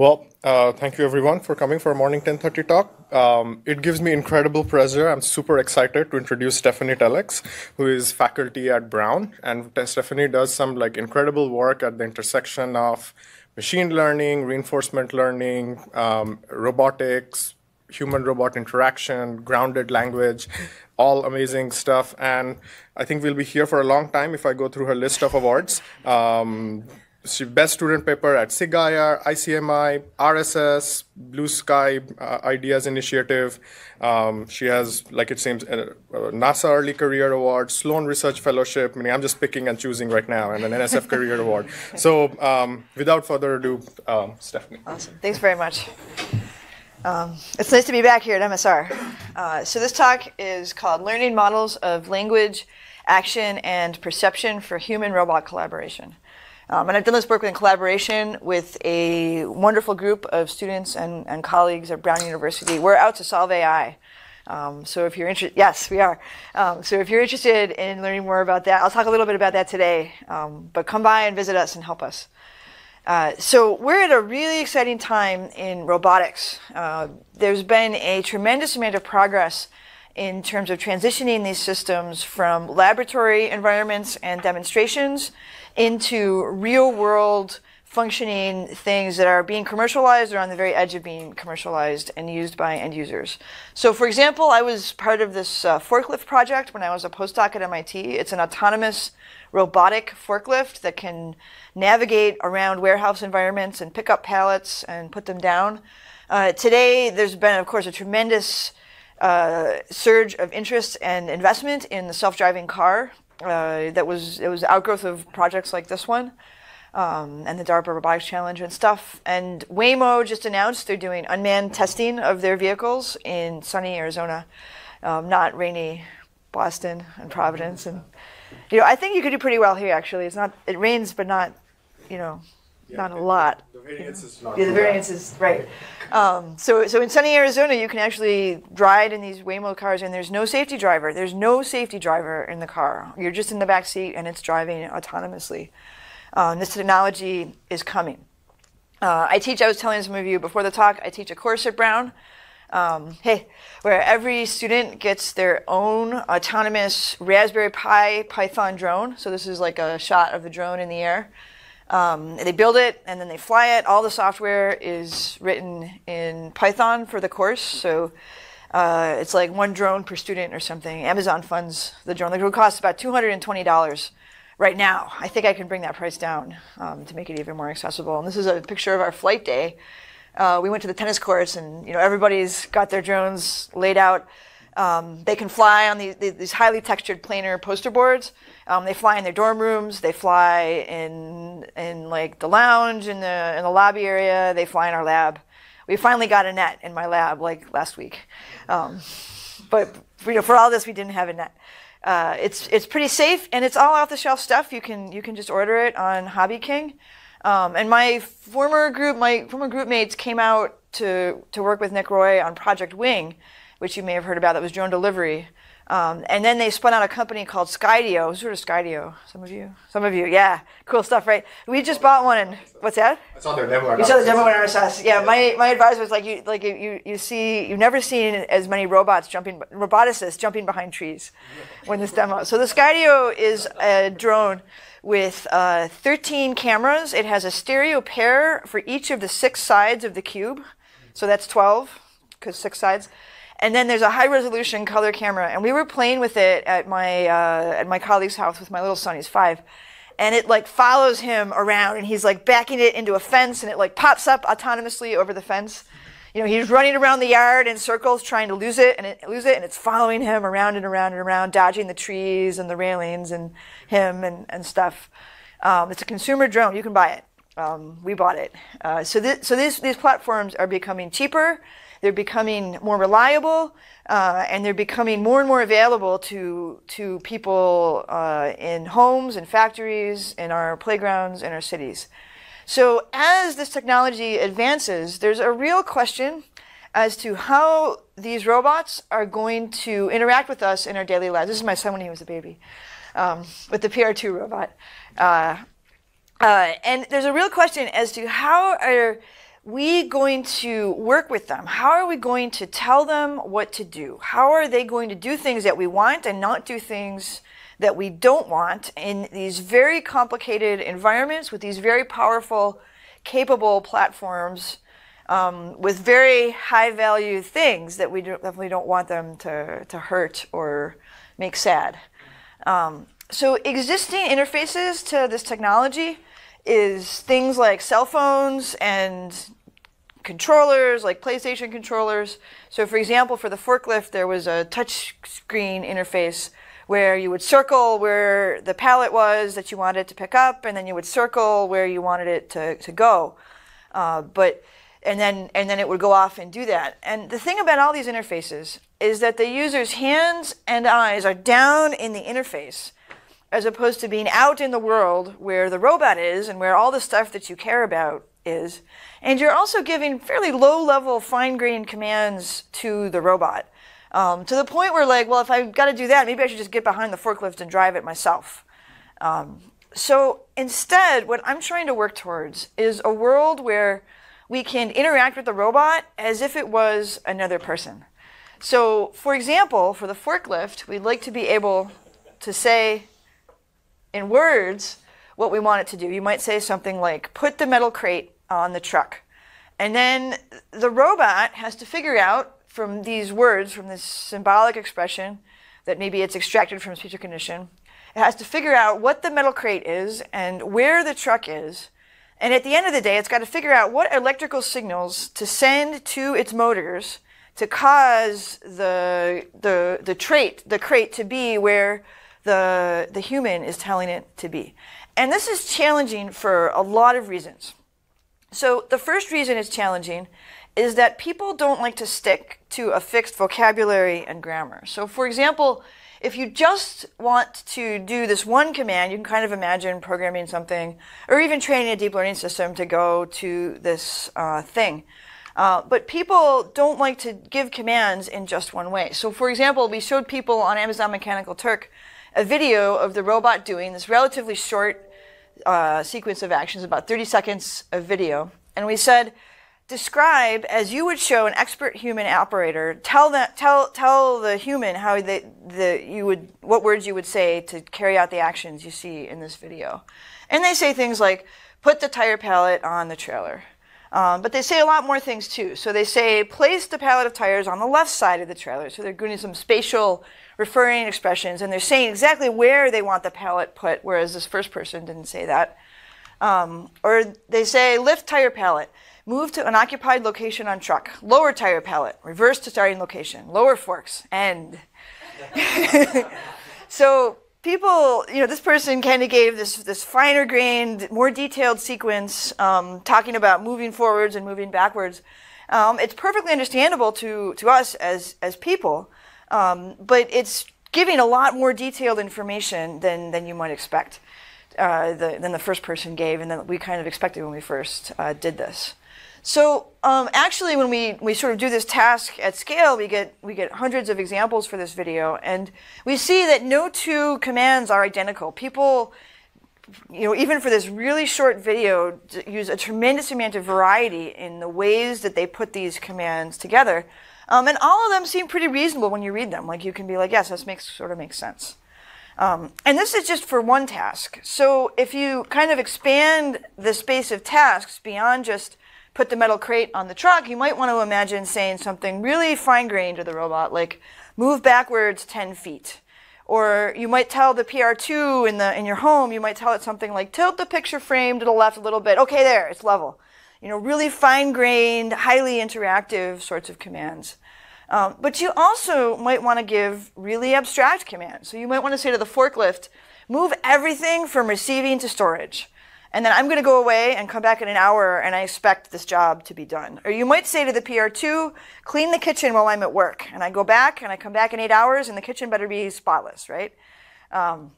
Well, uh, thank you everyone for coming for a morning 10:30 talk. Um, it gives me incredible pleasure. I'm super excited to introduce Stefanie Tellex, who is faculty at Brown, and Stefanie does some like incredible work at the intersection of machine learning, reinforcement learning, um, robotics, human robot interaction, grounded language, all amazing stuff. And I think we'll be here for a long time if I go through her list of awards. Um, best student paper at SIG-IR, ICMI, RSS, Blue Sky uh, Ideas Initiative. Um, she has, like it seems, a, a, NASA Early Career Award, Sloan Research Fellowship. I mean, I'm just picking and choosing right now, and an NSF Career Award. So, um, without further ado, um, Stefanie. Awesome. Thanks very much. Um, it's nice to be back here at MSR. Uh, so this talk is called Learning Models of Language, Action, and Perception for Human-Robot Collaboration. Um, and I've done this work in collaboration with a wonderful group of students and, and colleagues at Brown University. We're out to solve AI. Um, so if you're interested, yes, we are. Um, so if you're interested in learning more about that, I'll talk a little bit about that today. Um, but come by and visit us and help us. Uh, so we're at a really exciting time in robotics. Uh, there's been a tremendous amount of progress in terms of transitioning these systems from laboratory environments and demonstrations into real world functioning things that are being commercialized or on the very edge of being commercialized and used by end users. So for example, I was part of this uh, forklift project when I was a postdoc at MIT. It's an autonomous robotic forklift that can navigate around warehouse environments and pick up pallets and put them down. Uh, today, there's been, of course, a tremendous uh, surge of interest and investment in the self-driving car uh, that was it was outgrowth of projects like this one um, and the DARPA Robotics Challenge and stuff. And Waymo just announced they're doing unmanned testing of their vehicles in sunny Arizona, um, not rainy Boston and Providence. And you know, I think you could do pretty well here. Actually, it's not it rains, but not you know not a lot. The variance is not. Yeah, the variance is right. Um, so, so in sunny Arizona, you can actually ride in these Waymo cars, and there's no safety driver. There's no safety driver in the car. You're just in the back seat, and it's driving autonomously. Um, this technology is coming. Uh, I teach. I was telling some of you before the talk. I teach a course at Brown. Um, hey, where every student gets their own autonomous Raspberry Pi Python drone. So this is like a shot of the drone in the air. Um, they build it and then they fly it. All the software is written in Python for the course. So uh, it's like one drone per student or something. Amazon funds the drone. The drone costs about $220 right now. I think I can bring that price down um, to make it even more accessible. And this is a picture of our flight day. Uh, we went to the tennis courts and you know everybody's got their drones laid out. Um, they can fly on these, these highly textured planar poster boards. Um, they fly in their dorm rooms. They fly in in like the lounge in the in the lobby area. They fly in our lab. We finally got a net in my lab like last week, um, but you know for all this we didn't have a net. Uh, it's it's pretty safe and it's all off the shelf stuff. You can you can just order it on Hobby King. Um, and my former group my former group mates came out to to work with Nick Roy on Project Wing, which you may have heard about. That was drone delivery. Um, and then they spun out a company called Skydio. Who's heard of Skydio? Some of you? Some of you, yeah. Cool stuff, right? We just bought one. And, what's that? I saw their demo. You saw the demo at RSS. Yeah, my, my advisor was like, you like you, you see, you've never seen as many robots jumping, roboticists jumping behind trees when this demo. So the Skydio is a drone with uh, 13 cameras. It has a stereo pair for each of the six sides of the cube. So that's 12, because six sides. And then there's a high resolution color camera, and we were playing with it at my uh, at my colleague's house with my little son. He's five, and it like follows him around, and he's like backing it into a fence, and it like pops up autonomously over the fence. You know, he's running around the yard in circles trying to lose it, and it, lose it, and it's following him around and around and around, dodging the trees and the railings and him and and stuff. Um, it's a consumer drone. You can buy it. Um, we bought it. Uh, so, th- so these, these platforms are becoming cheaper they're becoming more reliable, uh, and they're becoming more and more available to to people uh, in homes and factories, in our playgrounds, in our cities. So as this technology advances, there's a real question as to how these robots are going to interact with us in our daily lives. This is my son when he was a baby, um, with the PR2 robot. Uh, uh, and there's a real question as to how are we going to work with them? How are we going to tell them what to do? How are they going to do things that we want and not do things that we don't want in these very complicated environments with these very powerful, capable platforms um, with very high value things that we definitely don't want them to, to hurt or make sad. Um, so existing interfaces to this technology is things like cell phones and controllers, like PlayStation controllers. So, for example, for the forklift, there was a touch screen interface where you would circle where the pallet was that you wanted to pick up, and then you would circle where you wanted it to, to go. Uh, but and then and then it would go off and do that. And the thing about all these interfaces is that the user's hands and eyes are down in the interface as opposed to being out in the world where the robot is and where all the stuff that you care about is. And you're also giving fairly low level, fine grained commands to the robot. Um, to the point where, like, well, if I've got to do that, maybe I should just get behind the forklift and drive it myself. Um, so instead, what I'm trying to work towards is a world where we can interact with the robot as if it was another person. So, for example, for the forklift, we'd like to be able to say, in words what we want it to do. You might say something like, put the metal crate on the truck. And then the robot has to figure out from these words, from this symbolic expression that maybe it's extracted from speech recognition, it has to figure out what the metal crate is and where the truck is. And at the end of the day, it's got to figure out what electrical signals to send to its motors to cause the, the, the trait, the crate to be where the, the human is telling it to be. And this is challenging for a lot of reasons. So, the first reason it's challenging is that people don't like to stick to a fixed vocabulary and grammar. So, for example, if you just want to do this one command, you can kind of imagine programming something or even training a deep learning system to go to this uh, thing. Uh, but people don't like to give commands in just one way. So, for example, we showed people on Amazon Mechanical Turk a video of the robot doing this relatively short uh, sequence of actions, about 30 seconds of video. And we said, describe as you would show an expert human operator, tell that, tell, tell the human how the, you would, what words you would say to carry out the actions you see in this video. And they say things like, put the tire pallet on the trailer. Um, but they say a lot more things too. So they say, place the pallet of tires on the left side of the trailer. So they're doing some spatial referring expressions, and they're saying exactly where they want the pallet put, whereas this first person didn't say that. Um, or they say, lift tire pallet, move to an occupied location on truck, lower tire pallet, reverse to starting location, lower forks, end. so people, you know, this person kind of gave this this finer grained, more detailed sequence, um, talking about moving forwards and moving backwards. Um, it's perfectly understandable to to us as as people, um, but it's giving a lot more detailed information than, than you might expect, uh, the, than the first person gave, and that we kind of expected when we first uh, did this. So um, actually, when we, we sort of do this task at scale, we get we get hundreds of examples for this video, and we see that no two commands are identical. People, you know, even for this really short video, use a tremendous amount of variety in the ways that they put these commands together. Um, and all of them seem pretty reasonable when you read them. Like you can be like, yes, this makes sort of makes sense. Um, and this is just for one task. So if you kind of expand the space of tasks beyond just put the metal crate on the truck, you might want to imagine saying something really fine grained to the robot, like move backwards 10 feet. Or you might tell the PR2 in the in your home, you might tell it something like tilt the picture frame to the left a little bit. Okay, there, it's level you know, really fine-grained, highly interactive sorts of commands. Um, but you also might want to give really abstract commands. So you might want to say to the forklift, move everything from receiving to storage. And then I'm going to go away and come back in an hour and I expect this job to be done. Or you might say to the PR2, clean the kitchen while I'm at work. And I go back and I come back in eight hours and the kitchen better be spotless, right? Um,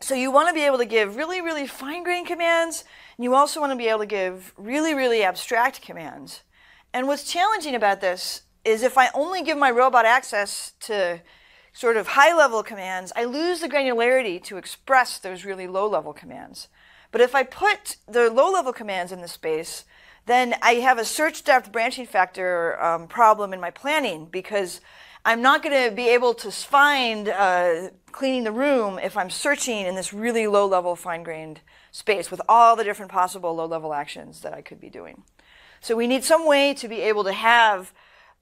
so you want to be able to give really, really fine-grained commands. And you also want to be able to give really, really abstract commands. And what's challenging about this is if I only give my robot access to sort of high-level commands, I lose the granularity to express those really low-level commands. But if I put the low-level commands in the space, then I have a search depth branching factor um, problem in my planning because I'm not going to be able to find uh, cleaning the room if I'm searching in this really low level fine grained space with all the different possible low level actions that I could be doing. So we need some way to be able to have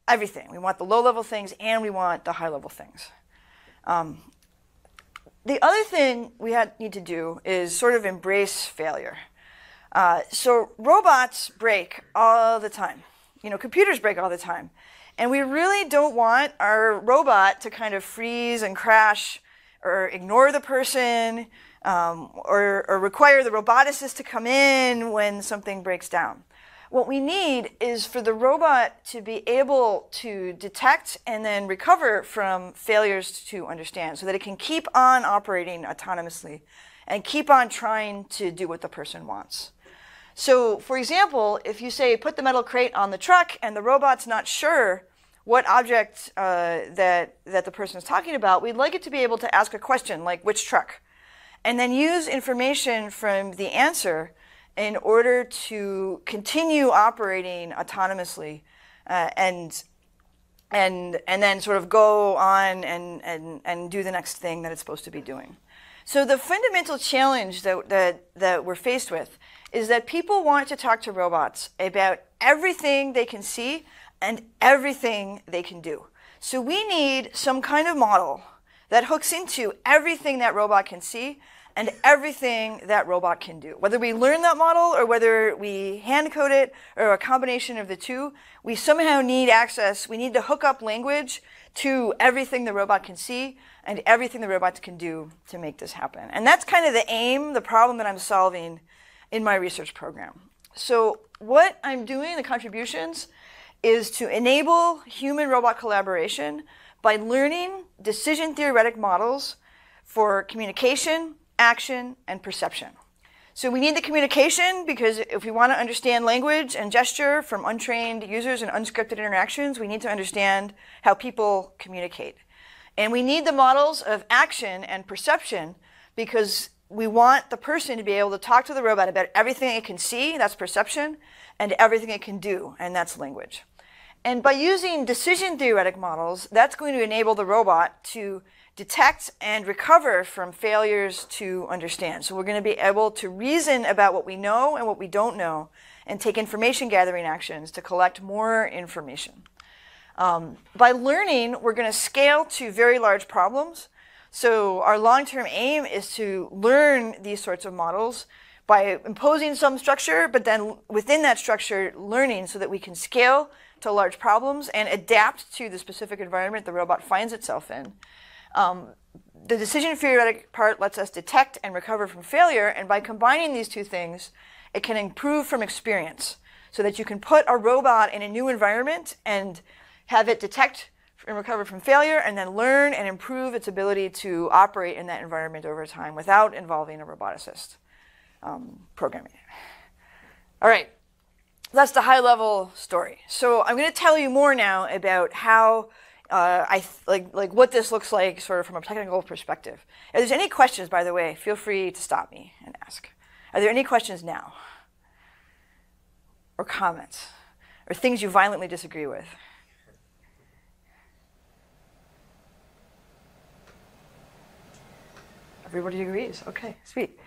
everything. We want the low level things and we want the high level things. Um, the other thing we had, need to do is sort of embrace failure. Uh, so robots break all the time. You know, computers break all the time. And we really don't want our robot to kind of freeze and crash or ignore the person um, or, or require the roboticist to come in when something breaks down. What we need is for the robot to be able to detect and then recover from failures to understand so that it can keep on operating autonomously and keep on trying to do what the person wants. So, for example, if you say put the metal crate on the truck and the robot's not sure what object uh, that, that the person is talking about, we'd like it to be able to ask a question like which truck, and then use information from the answer in order to continue operating autonomously uh, and and and then sort of go on and, and, and do the next thing that it's supposed to be doing. So the fundamental challenge that, that, that we're faced with is that people want to talk to robots about everything they can see and everything they can do. So we need some kind of model that hooks into everything that robot can see and everything that robot can do. Whether we learn that model or whether we hand code it or a combination of the two, we somehow need access. We need to hook up language to everything the robot can see and everything the robots can do to make this happen. And that's kind of the aim, the problem that I'm solving in my research program. So what I'm doing, the contributions, is to enable human robot collaboration by learning decision theoretic models for communication, action, and perception. So we need the communication because if we want to understand language and gesture from untrained users and unscripted interactions, we need to understand how people communicate. And we need the models of action and perception because we want the person to be able to talk to the robot about everything it can see, that's perception, and everything it can do, and that's language. And by using decision theoretic models, that's going to enable the robot to detect and recover from failures to understand. So we're going to be able to reason about what we know and what we don't know and take information gathering actions to collect more information. Um, by learning, we're going to scale to very large problems. So our long-term aim is to learn these sorts of models by imposing some structure, but then within that structure, learning so that we can scale to large problems and adapt to the specific environment the robot finds itself in. Um, the decision theoretic part lets us detect and recover from failure, and by combining these two things, it can improve from experience so that you can put a robot in a new environment and have it detect and recover from failure and then learn and improve its ability to operate in that environment over time without involving a roboticist um, programming. All right, that's the high level story. So I'm going to tell you more now about how uh, I like like what this looks like, sort of from a technical perspective. If there's any questions, by the way, feel free to stop me and ask. Are there any questions now, or comments, or things you violently disagree with? Everybody agrees. Okay, sweet.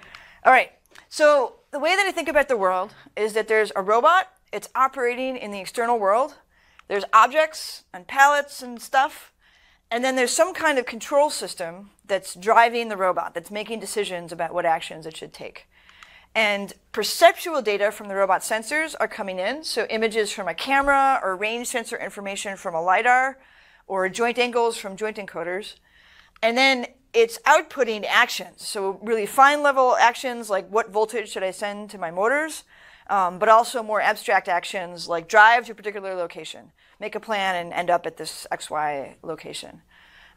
All right. So the way that I think about the world is that there's a robot it's operating in the external world. There's objects and pallets and stuff. And then there's some kind of control system that's driving the robot, that's making decisions about what actions it should take. And perceptual data from the robot sensors are coming in. So images from a camera or range sensor information from a LiDAR or joint angles from joint encoders. And then it's outputting actions. So really fine level actions like what voltage should I send to my motors um, but also more abstract actions like drive to a particular location, make a plan and end up at this XY location.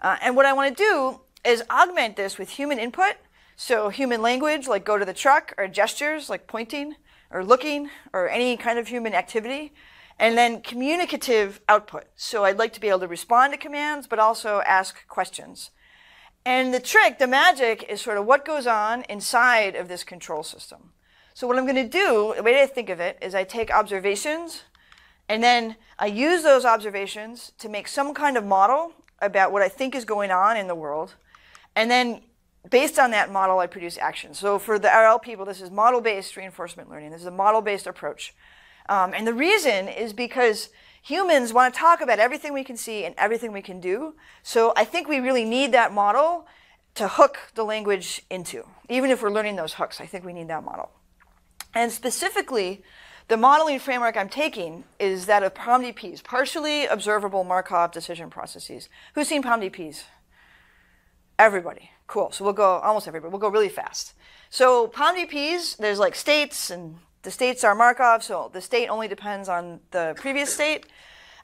Uh, and what I want to do is augment this with human input. So human language, like go to the truck, or gestures, like pointing or looking, or any kind of human activity. And then communicative output. So I'd like to be able to respond to commands, but also ask questions. And the trick, the magic, is sort of what goes on inside of this control system. So what I'm going to do, the way I think of it, is I take observations, and then I use those observations to make some kind of model about what I think is going on in the world, and then based on that model, I produce actions. So for the RL people, this is model-based reinforcement learning. This is a model-based approach. Um, and the reason is because humans want to talk about everything we can see and everything we can do. So I think we really need that model to hook the language into. Even if we're learning those hooks, I think we need that model. And specifically, the modeling framework I'm taking is that of POMDPs, partially observable Markov decision processes. Who's seen POMDPs? Everybody. Cool. So we'll go, almost everybody, we'll go really fast. So POMDPs, there's like states, and the states are Markov, so the state only depends on the previous state.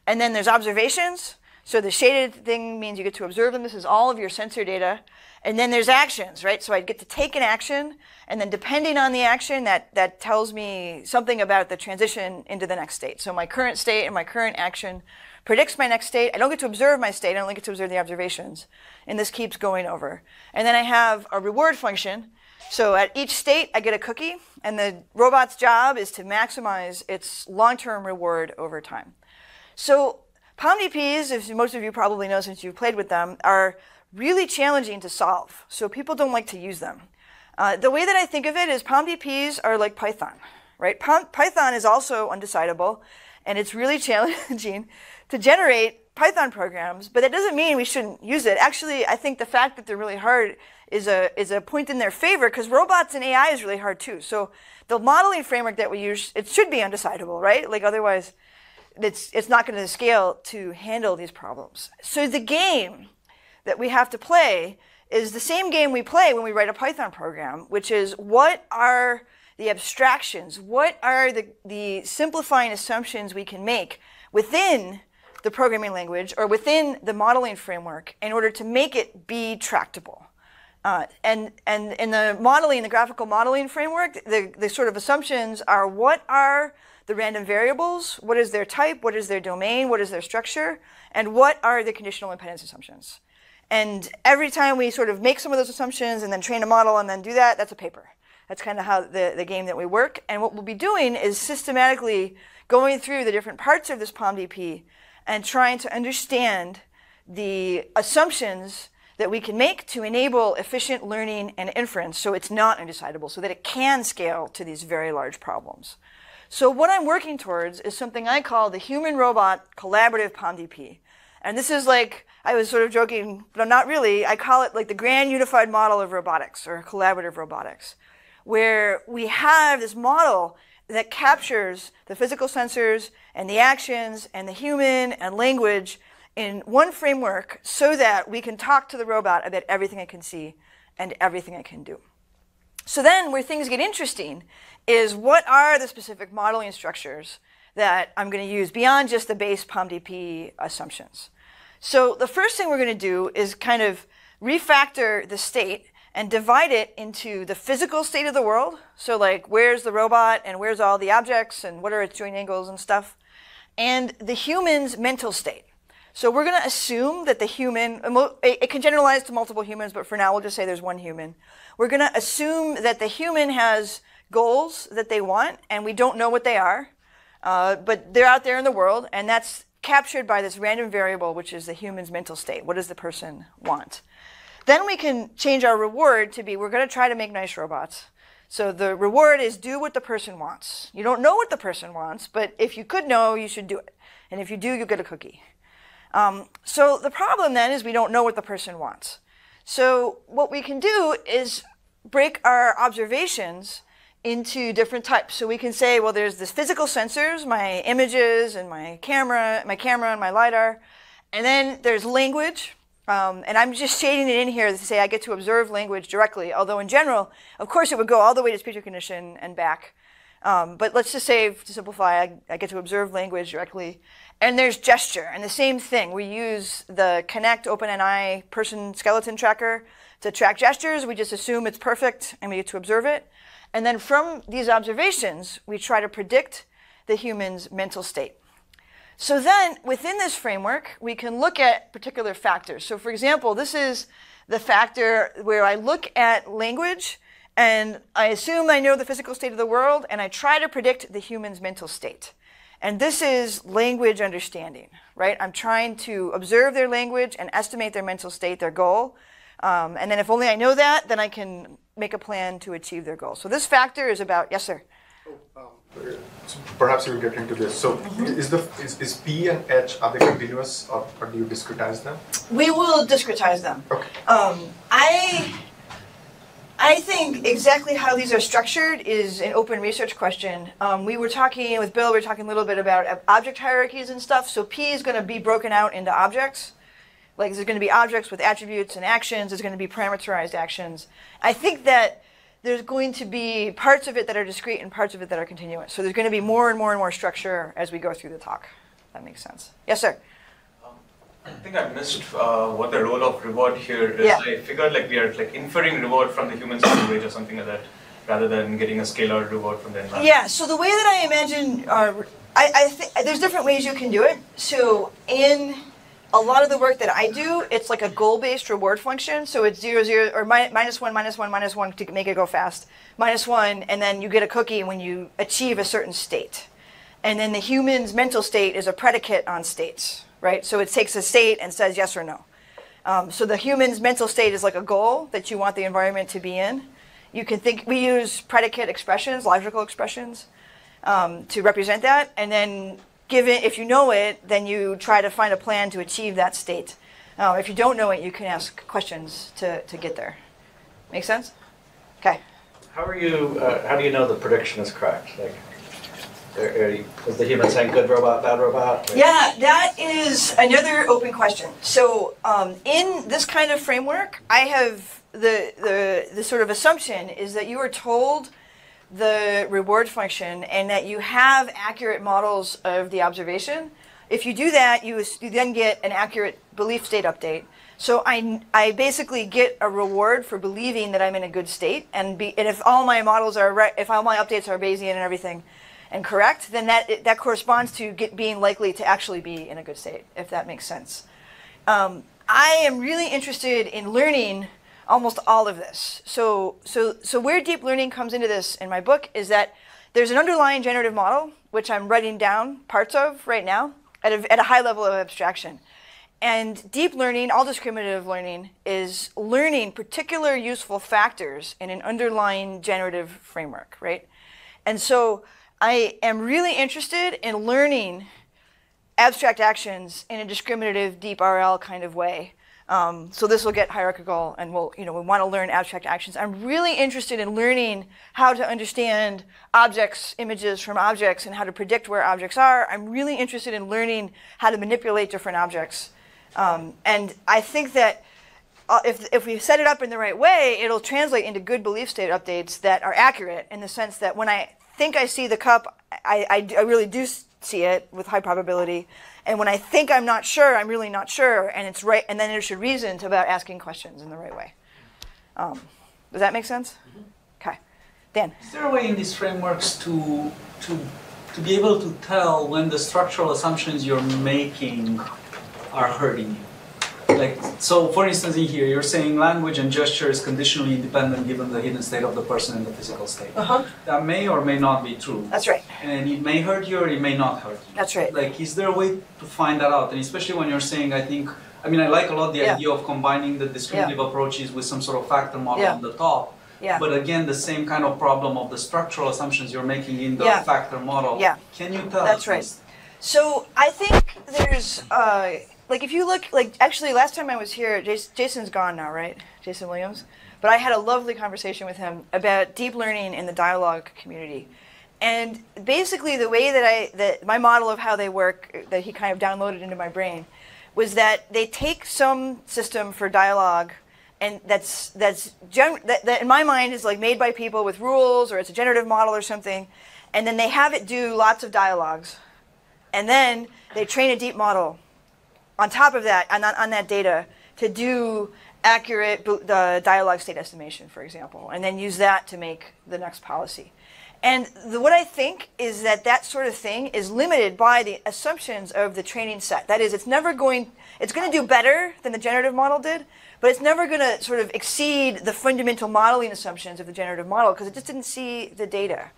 And then there's observations. So the shaded thing means you get to observe them. This is all of your sensor data. And then there's actions, right? So I get to take an action, and then depending on the action, that, that tells me something about the transition into the next state. So my current state and my current action predicts my next state. I don't get to observe my state, I only get to observe the observations. And this keeps going over. And then I have a reward function. So at each state, I get a cookie, and the robot's job is to maximize its long-term reward over time. So POMDPs, as most of you probably know since you've played with them, are really challenging to solve. So people don't like to use them. Uh, the way that I think of it is POMDPs are like Python, right? Python is also undecidable, and it's really challenging to generate Python programs, but that doesn't mean we shouldn't use it. Actually, I think the fact that they're really hard is a, is a point in their favor because robots and AI is really hard too. So the modeling framework that we use, it should be undecidable, right? Like otherwise, it's, it's not going to scale to handle these problems. So the game that we have to play is the same game we play when we write a Python program, which is what are the abstractions, what are the, the simplifying assumptions we can make within the programming language or within the modeling framework in order to make it be tractable. Uh, and, and in the modeling, the graphical modeling framework, the, the sort of assumptions are what are the random variables, what is their type, what is their domain, what is their structure, and what are the conditional independence assumptions. And every time we sort of make some of those assumptions and then train a model and then do that, that's a paper. That's kind of how the, the game that we work. And what we'll be doing is systematically going through the different parts of this POMDP and trying to understand the assumptions that we can make to enable efficient learning and inference so it's not undecidable, so that it can scale to these very large problems. So what I'm working towards is something I call the human-robot collaborative POMDP. And this is like, I was sort of joking, but I'm not really. I call it like the grand unified model of robotics or collaborative robotics, where we have this model that captures the physical sensors and the actions and the human and language in one framework so that we can talk to the robot about everything it can see and everything it can do. So then where things get interesting is what are the specific modeling structures that I'm going to use beyond just the base POMDP assumptions. So the first thing we're going to do is kind of refactor the state and divide it into the physical state of the world. So like where's the robot and where's all the objects and what are its joint angles and stuff. And the human's mental state. So we're going to assume that the human, it can generalize to multiple humans, but for now we'll just say there's one human. We're going to assume that the human has goals that they want, and we don't know what they are, uh, but they're out there in the world, and that's captured by this random variable, which is the human's mental state. What does the person want? Then we can change our reward to be, we're going to try to make nice robots. So the reward is do what the person wants. You don't know what the person wants, but if you could know, you should do it. And if you do, you get a cookie. Um, so the problem then is we don't know what the person wants. So what we can do is break our observations into different types. So we can say, well, there's this physical sensors, my images and my camera, my camera and my LiDAR. And then there's language. Um, and I'm just shading it in here to say I get to observe language directly. Although in general, of course, it would go all the way to speech recognition and back. Um, but let's just say, to simplify, I, I get to observe language directly. And there's gesture, and the same thing. We use the Kinect OpenNI person skeleton tracker to track gestures. We just assume it's perfect, and we get to observe it. And then from these observations, we try to predict the human's mental state. So then, within this framework, we can look at particular factors. So for example, this is the factor where I look at language And I assume I know the physical state of the world, and I try to predict the human's mental state. And this is language understanding, right? I'm trying to observe their language and estimate their mental state, their goal. Um, and then if only I know that, then I can make a plan to achieve their goal. So this factor is about, yes, sir. So perhaps you'll get into this. So is the is, is P and H are they continuous or, or do you discretize them? We will discretize them. Okay. Um, I I think exactly how these are structured is an open research question. Um, we were talking with Bill. We were talking a little bit about object hierarchies and stuff. So P is going to be broken out into objects. Like there's going to be objects with attributes and actions. There's going to be parameterized actions. I think that there's going to be parts of it that are discrete and parts of it that are continuous. So there's going to be more and more and more structure as we go through the talk. That makes sense. Yes, sir. I think I missed uh, what the role of reward here is. Yeah. I figured like we are like inferring reward from the human language or something like that, rather than getting a scalar reward from the environment. Yeah. So the way that I imagine, uh, I, I think there's different ways you can do it. So in a lot of the work that I do, it's like a goal-based reward function. So it's zero zero or mi- minus one minus one minus one to make it go fast, minus one, and then you get a cookie when you achieve a certain state. And then the human's mental state is a predicate on states, right? So it takes a state and says yes or no. Um, so the human's mental state is like a goal that you want the environment to be in. You can think we use predicate expressions, logical expressions, um, to represent that, and then given if you know it, then you try to find a plan to achieve that state. Um, if you don't know it, you can ask questions to, to get there. Make sense? Okay. How are you? Uh, how do you know the prediction is correct? Like, is the human saying good robot, bad robot? Yeah, that is another open question. So, um, in this kind of framework, I have the, the the sort of assumption is that you are told the reward function and that you have accurate models of the observation. If you do that, you, you then get an accurate belief state update. So I, I basically get a reward for believing that I'm in a good state, and, be, and if all my models are right, if all my updates are Bayesian and everything, and correct, then that that corresponds to being likely to actually be in a good state, if that makes sense. Um, I am really interested in learning almost all of this. So, so, so where deep learning comes into this in my book is that there's an underlying generative model, which I'm writing down parts of right now at a, at a high level of abstraction. And deep learning, all discriminative learning, is learning particular useful factors in an underlying generative framework, right? And so I am really interested in learning abstract actions in a discriminative deep RL kind of way. Um, so this will get hierarchical, and we'll, you know, we want to learn abstract actions. I'm really interested in learning how to understand objects, images from objects, and how to predict where objects are. I'm really interested in learning how to manipulate different objects, um, and I think that uh, if, if we set it up in the right way, it'll translate into good belief state updates that are accurate in the sense that when I think I see the cup, I, I, I really do see it with high probability. And when I think I'm not sure, I'm really not sure, and it's right. And then there's a reason to about asking questions in the right way. Um, does that make sense? Okay, Dan. Is there a way in these frameworks to, to, to be able to tell when the structural assumptions you're making are hurting you? Like, so for instance, in here, you're saying language and gesture is conditionally independent given the hidden state of the person in the physical state. Uh-huh. That may or may not be true. That's right. And it may hurt you or it may not hurt you. That's right. Like, is there a way to find that out? And especially when you're saying, I think, I mean, I like a lot the Yeah. idea of combining the discriminative approaches with some sort of factor model Yeah. on the top. Yeah. But again, the same kind of problem of the structural assumptions you're making in the Yeah. factor model. Yeah. Can you tell That's us right. So I think there's uh, like if you look like actually last time I was here, Jas- Jason's gone now, right? Jason Williams. But I had a lovely conversation with him about deep learning in the dialogue community. And basically the way that I that my model of how they work that he kind of downloaded into my brain was that they take some system for dialogue and that's that's gen- that, that in my mind is like made by people with rules or it's a generative model or something and then they have it do lots of dialogues and then they train a deep model on top of that and on, on that data to do accurate the dialogue state estimation, for example, and then use that to make the next policy. And the, what I think is that that sort of thing is limited by the assumptions of the training set. That is, it's never going, it's going to do better than the generative model did, but it's never going to sort of exceed the fundamental modeling assumptions of the generative model because it just didn't see the data.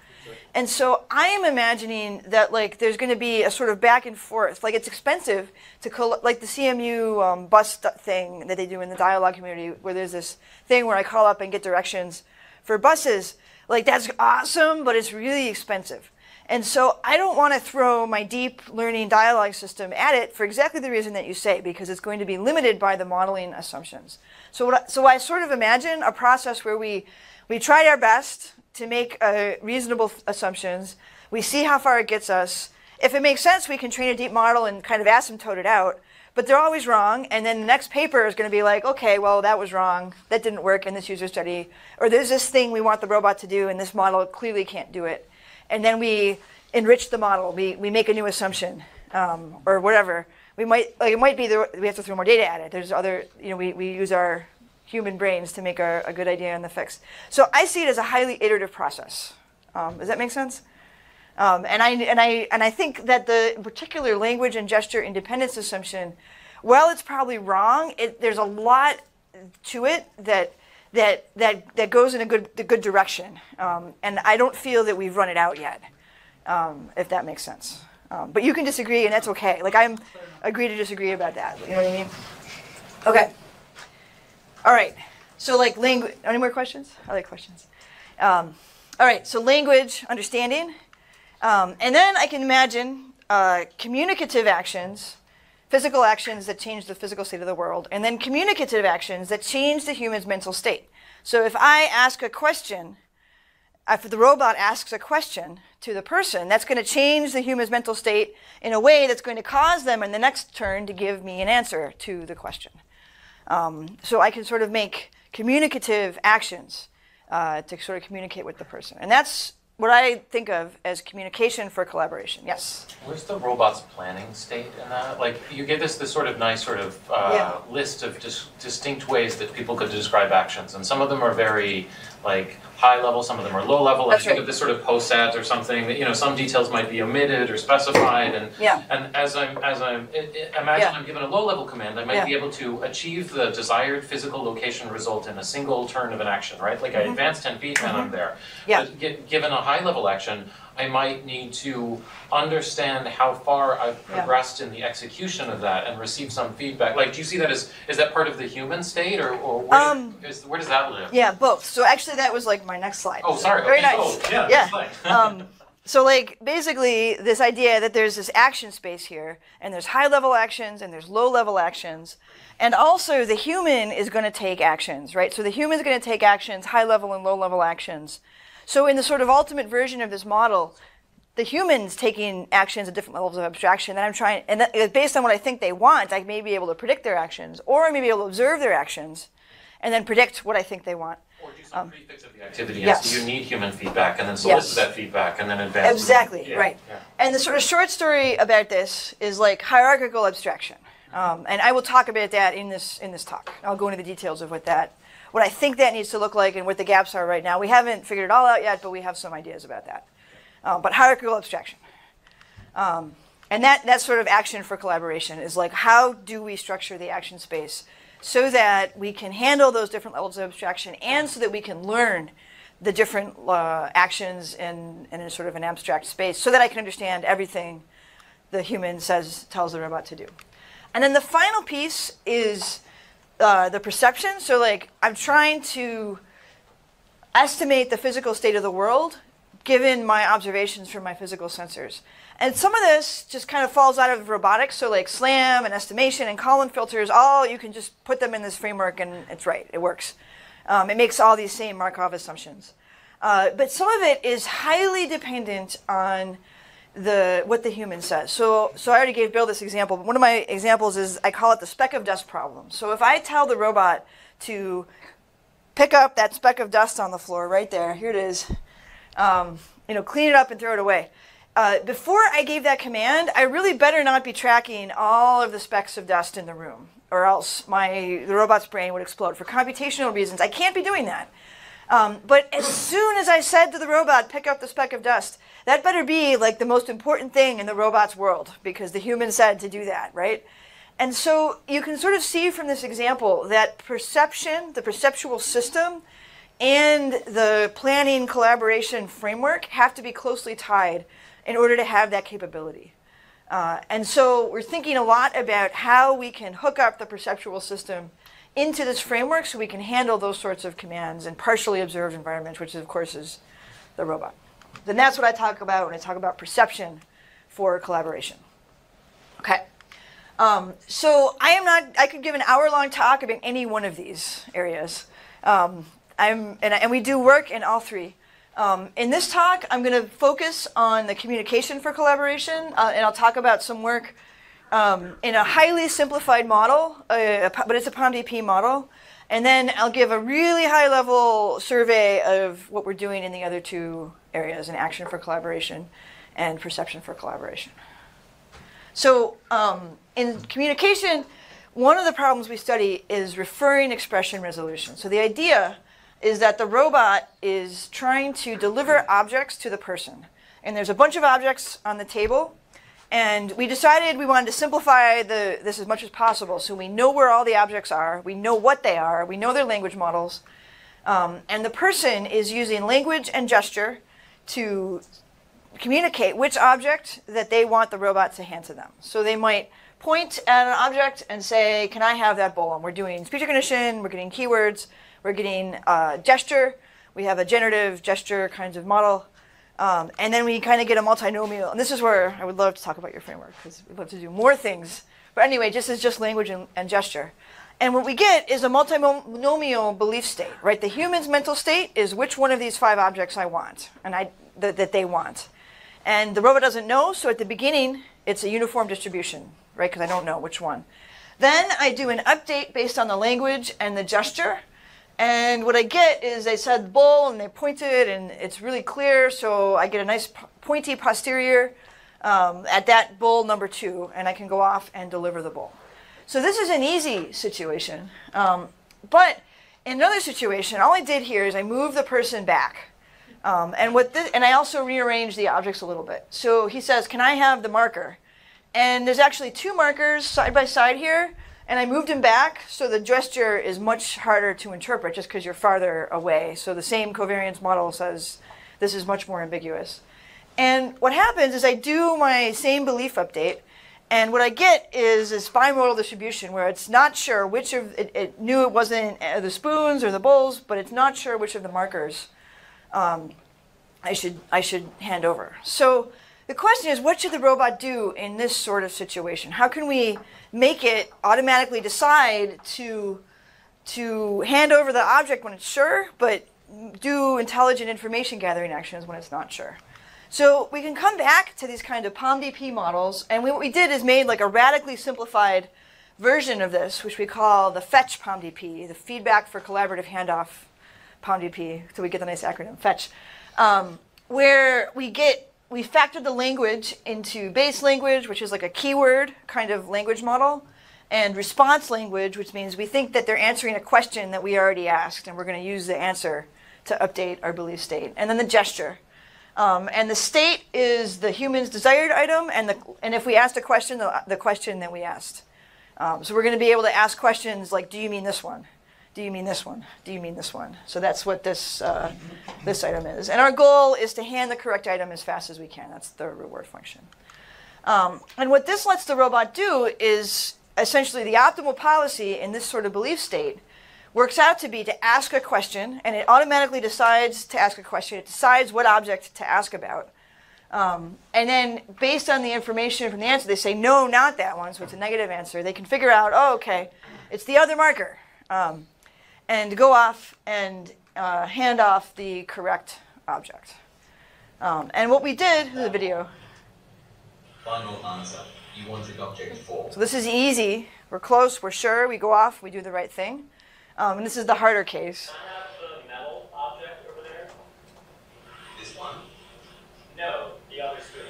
And so I am imagining that like there's going to be a sort of back and forth. Like it's expensive to call like the CMU um, bus thing that they do in the dialogue community, where there's this thing where I call up and get directions for buses. Like that's awesome, but it's really expensive. And so I don't want to throw my deep learning dialogue system at it for exactly the reason that you say, because it's going to be limited by the modeling assumptions. So I, so I sort of imagine a process where we we tried our best to make uh, reasonable assumptions. We see how far it gets us. If it makes sense, we can train a deep model and kind of asymptote it out. But they're always wrong. And then the next paper is going to be like, okay, well, that was wrong. That didn't work in this user study. Or there's this thing we want the robot to do, and this model clearly can't do it. And then we enrich the model. We, we make a new assumption um, or whatever. We might, like, it might be that we have to throw more data at it. There's other, you know, we, we use our human brains to make a, a good idea on the fix. So I see it as a highly iterative process. Um, does that make sense? Um, and I and I and I think that the particular language and gesture independence assumption, well, it's probably wrong. It, there's a lot to it that that that that goes in a good the good direction, um, and I don't feel that we've run it out yet. Um, if that makes sense. Um, but you can disagree, and that's okay. Like I'm agree to disagree about that. You know what I mean? Okay. All right. So like language. Any more questions? Like questions. Um, all right. So language understanding, um, and then I can imagine uh, communicative actions, physical actions that change the physical state of the world, and then communicative actions that change the human's mental state. So if I ask a question, if the robot asks a question to the person, that's going to change the human's mental state in a way that's going to cause them in the next turn to give me an answer to the question. Um, so I can sort of make communicative actions uh, to sort of communicate with the person. And that's what I think of as communication for collaboration. Yes? Where's the robot's planning state in that? Like, you gave us this sort of nice sort of uh, Yeah. list of dis- distinct ways that people could describe actions, and some of them are very like high level, some of them are low level. That's I think right. of this sort of post POSAT or something. That, you know, some details might be omitted or specified, and Yeah. and as I'm as I'm imagine Yeah. I'm given a low level command, I might Yeah. be able to achieve the desired physical location result in a single turn of an action, right? Like I Mm-hmm. advance ten feet and I'm there. Yeah. But gi- given a high level action, I might need to understand how far I've Yeah. progressed in the execution of that and receive some feedback. Like, do you see that as is that part of the human state, or, or where, Um, is, where does that live? Yeah, both. So actually, that was like my next slide. Oh, sorry. Very okay, nice. cool. Yeah. Yeah. um, so like basically this idea that there's this action space here and there's high level actions and there's low level actions and also the human is going to take actions right so the human is going to take actions high level and low level actions so in the sort of ultimate version of this model the humans taking actions at different levels of abstraction that i'm trying and that, based on what i think they want i may be able to predict their actions or i may be able to observe their actions and then predict what i think they want or do some prefix of the activity. um, yes. Yes. So you need human feedback, and then solicit Yes. that feedback, and then advance. Exactly, Yeah, right. yeah. And the sort of short story about this is like hierarchical abstraction. Um, and I will talk about that in this in this talk. I'll go into the details of what that what I think that needs to look like and what the gaps are right now. We haven't figured it all out yet, but we have some ideas about that. Um, but hierarchical abstraction. Um, and that, that sort of action for collaboration is like how do we structure the action space so that we can handle those different levels of abstraction and so that we can learn the different uh, actions in, in sort of an abstract space so that I can understand everything the human says tells the robot to do. And then the final piece is uh, the perception. So like I'm trying to estimate the physical state of the world given my observations from my physical sensors. And some of this just kind of falls out of robotics. So like SLAM and estimation and Kalman filters, all you can just put them in this framework and it's right, it works. Um, it makes all these same Markov assumptions. Uh, but some of it is highly dependent on the what the human says. So so I already gave Bill this example. But one of my examples is I call it the speck of dust problem. So if I tell the robot to pick up that speck of dust on the floor right there, here it is, um, you know, clean it up and throw it away. uh, before I gave that command, I really better not be tracking all of the specks of dust in the room, or else my the robot's brain would explode. For computational reasons, I can't be doing that. Um, but as soon as I said to the robot, pick up the speck of dust, that better be like the most important thing in the robot's world because the human said to do that, right? And so you can sort of see from this example that perception, the perceptual system, and the planning collaboration framework have to be closely tied in order to have that capability. Uh, and so we're thinking a lot about how we can hook up the perceptual system into this framework so we can handle those sorts of commands in partially observed environments, which of course is the robot. Then that's what I talk about when I talk about perception for collaboration. Okay. Um, so I am not. I could give an hour-long talk about any one of these areas. Um, I'm, and, and, we do work in all three. Um, in this talk, I'm going to focus on the communication for collaboration, uh, and I'll talk about some work um, in a highly simplified model, uh, but it's a POMDP model. And then I'll give a really high level survey of what we're doing in the other two areas in action for collaboration and perception for collaboration. So um, in communication, one of the problems we study is referring expression resolution. So the idea is that the robot is trying to deliver objects to the person. And there's a bunch of objects on the table, and we decided we wanted to simplify the, this as much as possible. So we know where all the objects are, we know what they are, we know their language models, um, and the person is using language and gesture to communicate which object that they want the robot to hand to them. So they might point at an object and say, can I have that bowl? And we're doing speech recognition, we're getting keywords, we're getting uh, gesture, we have a generative gesture kinds of model, um, and then we kind of get a multinomial. And this is where I would love to talk about your framework because we'd love to do more things. But anyway, just as just language and, and gesture. And what we get is a multinomial belief state, right? The human's mental state is which one of these five objects I want, and I th- that they want. And the robot doesn't know, so at the beginning, it's a uniform distribution, right? Because I don't know which one. Then I do an update based on the language and the gesture, and what I get is they said bull and they pointed and it's really clear. So I get a nice pointy posterior um, at that bull number two and I can go off and deliver the bull. So this is an easy situation. Um, but in another situation, all I did here is I moved the person back. Um, and what this, and I also rearranged the objects a little bit. So he says, can I have the marker? And there's actually two markers side by side here. And I moved him back, so the gesture is much harder to interpret just because you're farther away. So the same covariance model says this is much more ambiguous. And what happens is I do my same belief update, and what I get is this bimodal distribution where it's not sure which of it, it knew it wasn't uh, the spoons or the bowls, but it's not sure which of the markers um, I should I should hand over. So the question is, what should the robot do in this sort of situation? How can we make it automatically decide to to hand over the object when it's sure, but do intelligent information gathering actions when it's not sure. So we can come back to these kind of POMDP models, and we, what we did is made like a radically simplified version of this, which we call the FETCH POMDP, the Feedback for Collaborative Handoff POMDP, so we get the nice acronym, FETCH, um, where we get we factored the language into base language, which is like a keyword kind of language model, and response language, which means we think that they're answering a question that we already asked, and we're going to use the answer to update our belief state. And then the gesture. Um, and the state is the human's desired item, and, the, and if we asked a question, the, the question that we asked. Um, so we're going to be able to ask questions like, do you mean this one? Do you mean this one? Do you mean this one? So that's what this, uh, this item is. And our goal is to hand the correct item as fast as we can. That's the reward function. Um, and what this lets the robot do is essentially the optimal policy in this sort of belief state works out to be to ask a question, and it automatically decides to ask a question. It decides what object to ask about. Um, and then, based on the information from the answer, they say, no, not that one, so it's a negative answer. They can figure out, oh, okay, it's the other marker. Um, and go off and uh, hand off the correct object. Um, and what we did, the video. Final answer. You wanted object four. So this is easy. We're close. We're sure. We go off. We do the right thing. Um, and this is the harder case. Can I have the metal object over there? This one. No, the other spoon.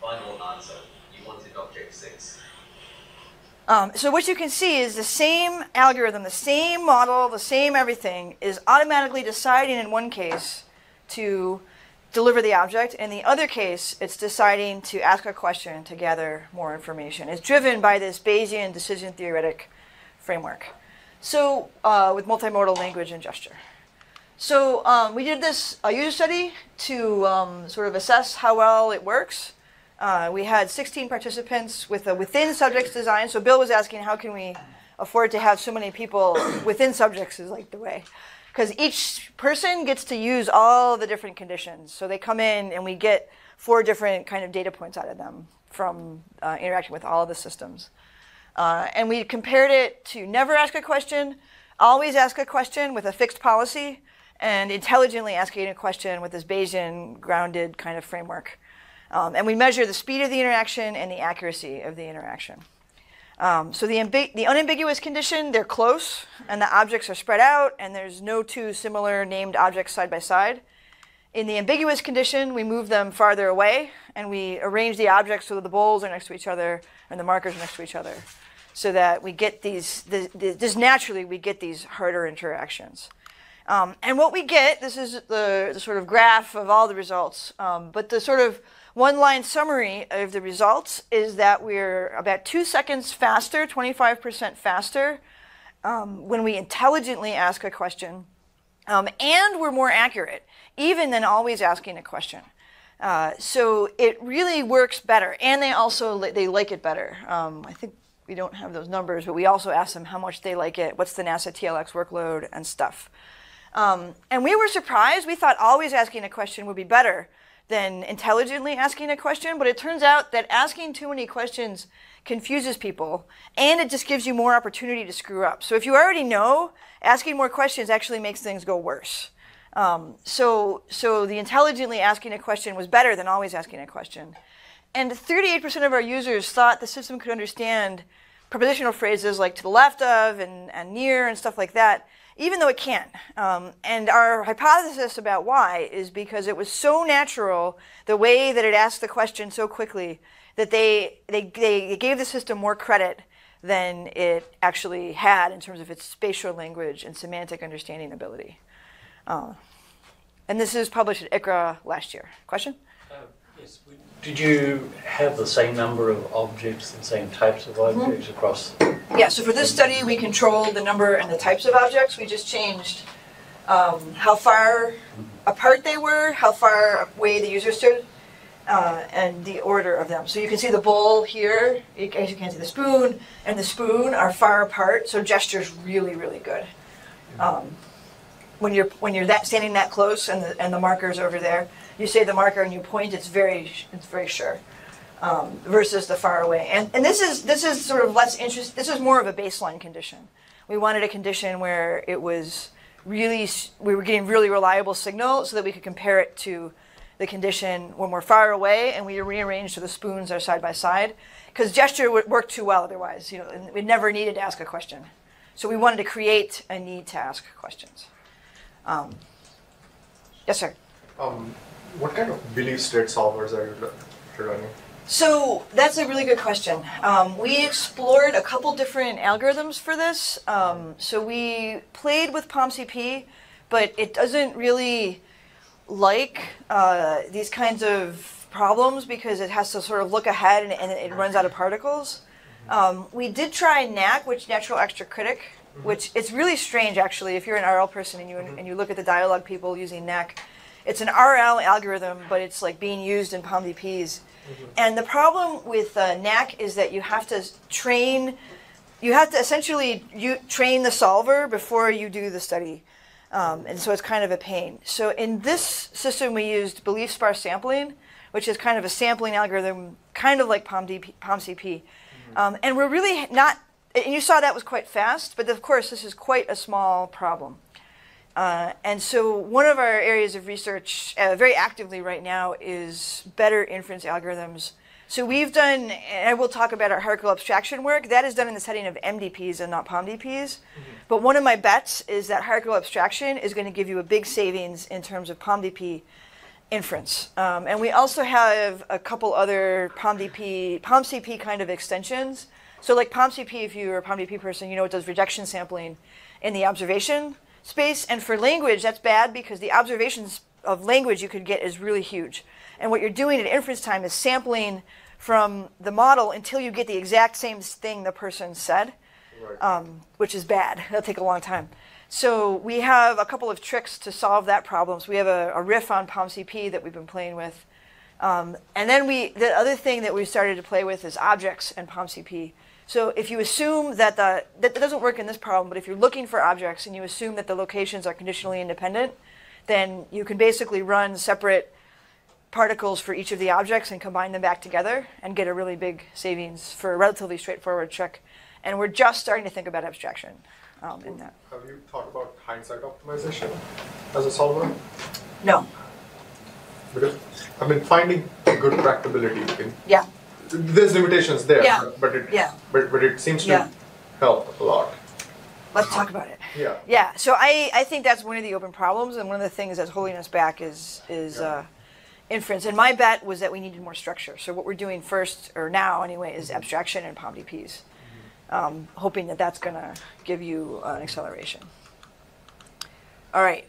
Final answer. You wanted object 6. Um, so what you can see is the same algorithm, the same model, the same everything is automatically deciding in one case to deliver the object. In the other case, it's deciding to ask a question to gather more information. It's driven by this Bayesian decision theoretic framework. So uh, with multimodal language and gesture. So um, we did this a user study to um, sort of assess how well it works. Uh, we had 16 participants with a within subjects design. So Bill was asking, how can we afford to have so many people within subjects is like the way. Because each person gets to use all the different conditions. So they come in and we get four different kind of data points out of them from uh, interacting with all of the systems. Uh, and we compared it to never ask a question, always ask a question with a fixed policy, and intelligently asking a question with this Bayesian grounded kind of framework. Um, and we measure the speed of the interaction and the accuracy of the interaction. Um, so the, ambi- the unambiguous condition, they're close, and the objects are spread out, and there's no two similar named objects side by side. In the ambiguous condition, we move them farther away, and we arrange the objects so that the bowls are next to each other and the markers are next to each other, so that we get these, the, the, just naturally, we get these harder interactions. Um, and what we get, this is the, the, sort of graph of all the results, um, but the sort of one line summary of the results is that we're about two seconds faster, 25% faster, um, when we intelligently ask a question. Um, and we're more accurate, even than always asking a question. Uh, so it really works better, and they also li- they like it better. Um, I think we don't have those numbers, but we also ask them how much they like it, what's the NASA TLX workload, and stuff. Um, and we were surprised. We thought always asking a question would be better than intelligently asking a question, but it turns out that asking too many questions confuses people and it just gives you more opportunity to screw up. So if you already know, asking more questions actually makes things go worse. Um, so, so the intelligently asking a question was better than always asking a question. And 38% of our users thought the system could understand prepositional phrases like to the left of and, and near and stuff like that even though it can. Um, and our hypothesis about why is because it was so natural, the way that it asked the question so quickly, that they, they, they gave the system more credit than it actually had in terms of its spatial language and semantic understanding ability. Uh, and this is published at ICRA last year. Question? Uh, yes. Did you have the same number of objects and same types of objects mm-hmm. across yeah, so for this study, we controlled the number and the types of objects. We just changed um, how far apart they were, how far away the user stood, uh, and the order of them. So you can see the bowl here, as you can see the spoon, and the spoon are far apart, so gesture's really, really good. Um, when you're when you're that standing that close and the, and the marker's over there, you say the marker and you point, it's very it's very sure um, versus the far away. And, and this is this is sort of less interest. This is more of a baseline condition. We wanted a condition where it was really we were getting really reliable signal so that we could compare it to the condition when we're far away and we rearrange so the spoons are side by side because gesture would work too well otherwise you know we never needed to ask a question so we wanted to create a need to ask questions um, yes sir um, what kind of belief state solvers are you running so that's a really good question. Um, we explored a couple different algorithms for this. Um, so we played with POMCP, but it doesn't really like uh, these kinds of problems because it has to sort of look ahead and, and it runs out of particles. Um, we did try NAC, which Natural Actor Critic, mm-hmm. which it's really strange actually if you're an RL person and you mm-hmm. and you look at the dialog people using NAC. It's an RL algorithm, but it's like being used in POMDPs. And the problem with uh, NAC is that you have to train, you have to essentially you train the solver before you do the study. Um, and so it's kind of a pain. So in this system, we used belief sparse sampling, which is kind of a sampling algorithm, kind of like POMDP, POMCP. Mm-hmm. Um, and we're really not, and you saw that was quite fast, but of course, this is quite a small problem. Uh, and so one of our areas of research uh, very actively right now is better inference algorithms. So we've done, and I will talk about our hierarchical abstraction work, that is done in the setting of MDPs and not POMDPs. Mm-hmm. But one of my bets is that hierarchical abstraction is going to give you a big savings in terms of POMDP inference. Um, and we also have a couple other POMDP, POMCP kind of extensions. So like POMCP, if you're a POMDP person, you know it does rejection sampling in the observation space. And for language, that's bad because the observations of language you could get is really huge. And what you're doing at inference time is sampling from the model until you get the exact same thing the person said, um, which is bad. That'll take a long time. So we have a couple of tricks to solve that problem. So we have a, a riff on POMCP that we've been playing with. Um, and then we, the other thing that we started to play with is objects and POMCP. So if you assume that the, that doesn't work in this problem, but if you're looking for objects and you assume that the locations are conditionally independent, then you can basically run separate particles for each of the objects and combine them back together and get a really big savings for a relatively straightforward trick. And we're just starting to think about abstraction um, in that. Have you thought about hindsight optimization as a solver? No. Because I mean, finding good practicability in Yeah. There's limitations there, Yeah. but it Yeah. but, but it seems to Yeah. help a lot. Let's talk about it. Yeah. Yeah. So I, I think that's one of the open problems, and one of the things that's holding us back is is uh, inference. And my bet was that we needed more structure. So what we're doing first, or now anyway, is abstraction and POMDPs, um, hoping that that's going to give you uh, an acceleration. All right.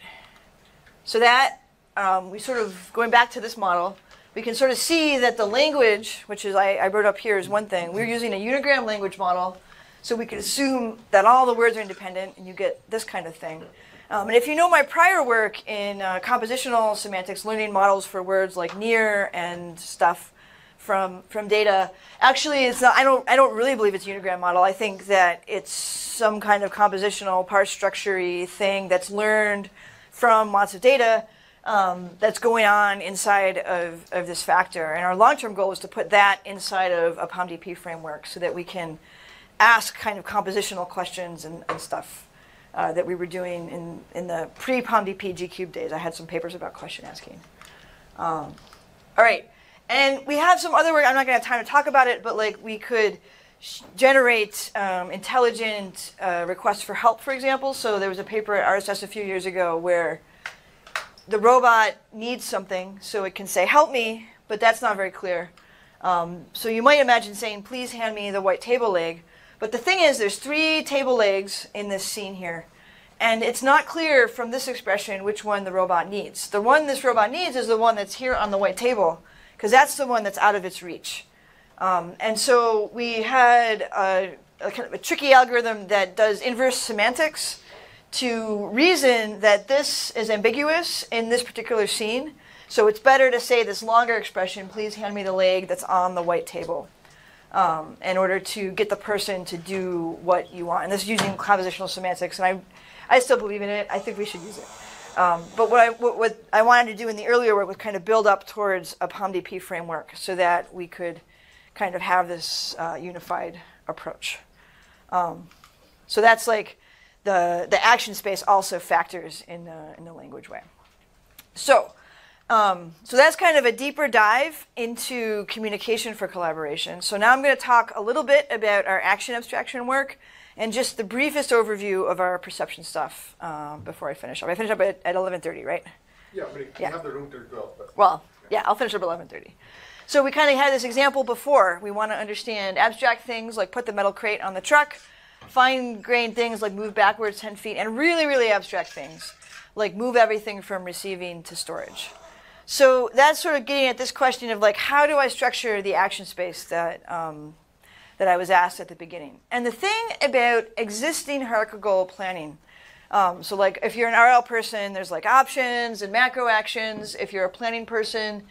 So that um, we sort of going back to this model, we can sort of see that the language, which is I, I wrote up here, is one thing. We're using a unigram language model, so we can assume that all the words are independent, and you get this kind of thing. Um, and if you know my prior work in uh, compositional semantics, learning models for words like near and stuff from from data, actually, it's not. I don't. I don't really believe it's a unigram model. I think that it's some kind of compositional parse structure thing that's learned from lots of data um, that's going on inside of, of this factor. And our long-term goal is to put that inside of a POMDP framework so that we can ask kind of compositional questions and, and stuff uh, that we were doing in, in the pre-POMDP G-cube days. I had some papers about question asking. Um, all right. And we have some other work. I'm not going to have time to talk about it, but like we could generate um, intelligent uh, requests for help, for example. So there was a paper at RSS a few years ago where the robot needs something, so it can say, help me, but that's not very clear. Um, so you might imagine saying, please hand me the white table leg. But the thing is, there's three table legs in this scene here. And it's not clear from this expression which one the robot needs. The one this robot needs is the one that's here on the white table, because that's the one that's out of its reach. Um, and so we had a, a kind of a tricky algorithm that does inverse semantics to reason that this is ambiguous in this particular scene. So it's better to say this longer expression, please hand me the leg that's on the white table, um, in order to get the person to do what you want. And this is using compositional semantics, and I, I still believe in it. I think we should use it. Um, but what I, what, what I wanted to do in the earlier work was kind of build up towards a POMDP framework so that we could kind of have this uh, unified approach. Um, so that's like the, the action space also factors in the, in the language way. So, um, so that's kind of a deeper dive into communication for collaboration. So now I'm going to talk a little bit about our action abstraction work and just the briefest overview of our perception stuff um, before I finish up. I finish up at, at 11:30, right? Yeah, but you Yeah. have the room till twelve. But Well, yeah, I'll finish up at 11:30. So we kind of had this example before. We want to understand abstract things like put the metal crate on the truck, fine-grained things like move backwards 10 feet, and really, really abstract things like move everything from receiving to storage. So that's sort of getting at this question of like, how do I structure the action space that um, that I was asked at the beginning? And the thing about existing hierarchical planning, um, so like if you're an RL person, there's like options and macro actions. If you're a planning person,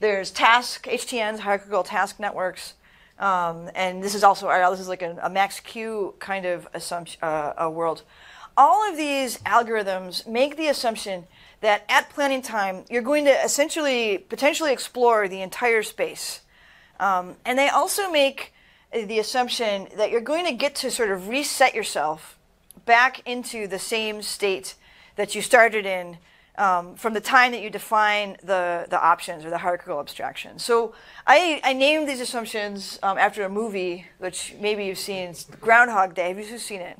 there's task HTNs, hierarchical task networks. Um, and this is also This is like a, a MAXQ kind of assumption, uh, a world. All of these algorithms make the assumption that at planning time, you're going to essentially potentially explore the entire space. Um, and they also make uh, the assumption that you're going to get to sort of reset yourself back into the same state that you started in um, from the time that you define the, the options or the hierarchical abstraction. So I, I named these assumptions um, after a movie, which maybe you've seen, Groundhog Day. Have you seen it?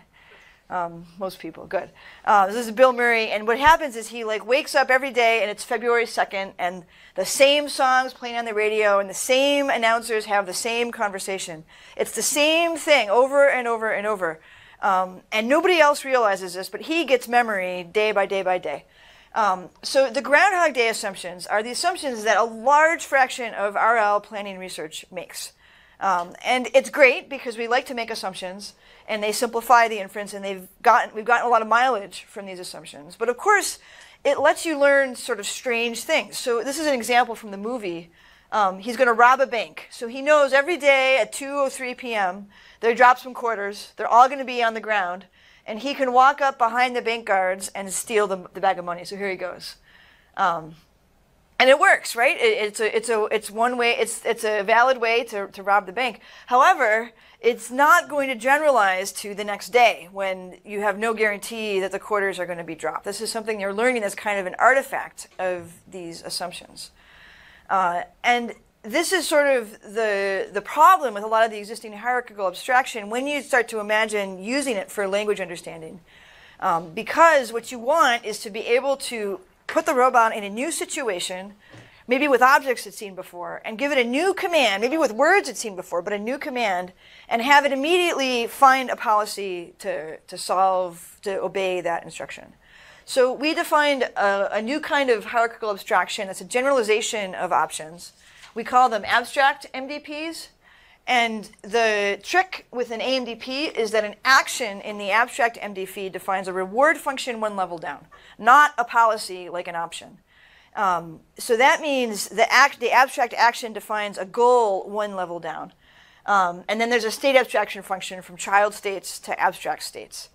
Um, most people, good. Uh, this is Bill Murray, and what happens is he like wakes up every day, and it's February second, and the same songs playing on the radio, and the same announcers have the same conversation. It's the same thing over and over and over, um, and nobody else realizes this, but he gets memory day by day by day. Um, so the Groundhog Day assumptions are the assumptions that a large fraction of RL planning research makes. Um, and it's great because we like to make assumptions and they simplify the inference and they've gotten, we've gotten a lot of mileage from these assumptions. But of course, it lets you learn sort of strange things. So this is an example from the movie. Um, he's going to rob a bank. So he knows every day at 2.03 p.m., they drop some quarters. They're all going to be on the ground. And he can walk up behind the bank guards and steal the, the bag of money. So here he goes. Um, and it works, right? It, it's a, it's a, it's one way. It's, it's a valid way to, to rob the bank. However, it's not going to generalize to the next day when you have no guarantee that the quarters are going to be dropped. This is something you're learning as kind of an artifact of these assumptions. Uh, and this is sort of the, the problem with a lot of the existing hierarchical abstraction when you start to imagine using it for language understanding. Um, because what you want is to be able to put the robot in a new situation, maybe with objects it's seen before, and give it a new command, maybe with words it's seen before, but a new command, and have it immediately find a policy to, to solve, to obey that instruction. So we defined a, a new kind of hierarchical abstraction that's a generalization of options. We call them abstract MDPs. And the trick with an AMDP is that an action in the abstract MDP defines a reward function one level down, not a policy like an option. Um, so that means the, act, the abstract action defines a goal one level down. Um, and then there's a state abstraction function from child states to abstract states.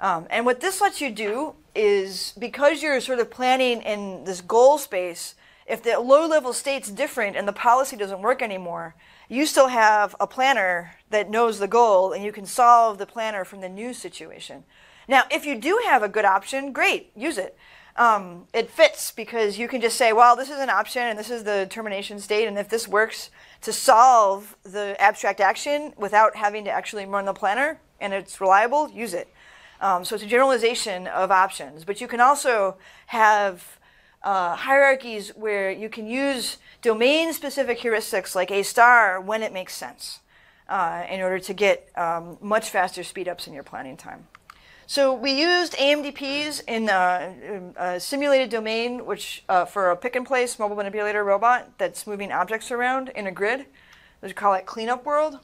Um, and what this lets you do is because you're sort of planning in this goal space, if the low level state's different and the policy doesn't work anymore, you still have a planner that knows the goal and you can solve the planner from the new situation. Now, if you do have a good option, great, use it. Um, it fits because you can just say, well, this is an option and this is the termination state, and if this works to solve the abstract action without having to actually run the planner and it's reliable, use it. Um, so it's a generalization of options, but you can also have uh, hierarchies where you can use domain-specific heuristics like A star when it makes sense uh, in order to get um, much faster speedups in your planning time. So we used AMDPs in uh, a simulated domain, which uh, for a pick-and-place mobile manipulator robot that's moving objects around in a grid. We call it cleanup world.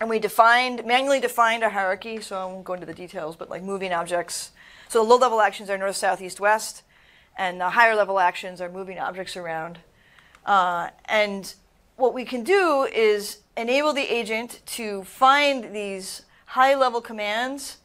And we defined, manually defined a hierarchy, so I won't go into the details, but like moving objects. So the low-level actions are north, south, east, west and the higher level actions are moving objects around. Uh, and what we can do is enable the agent to find these high level commands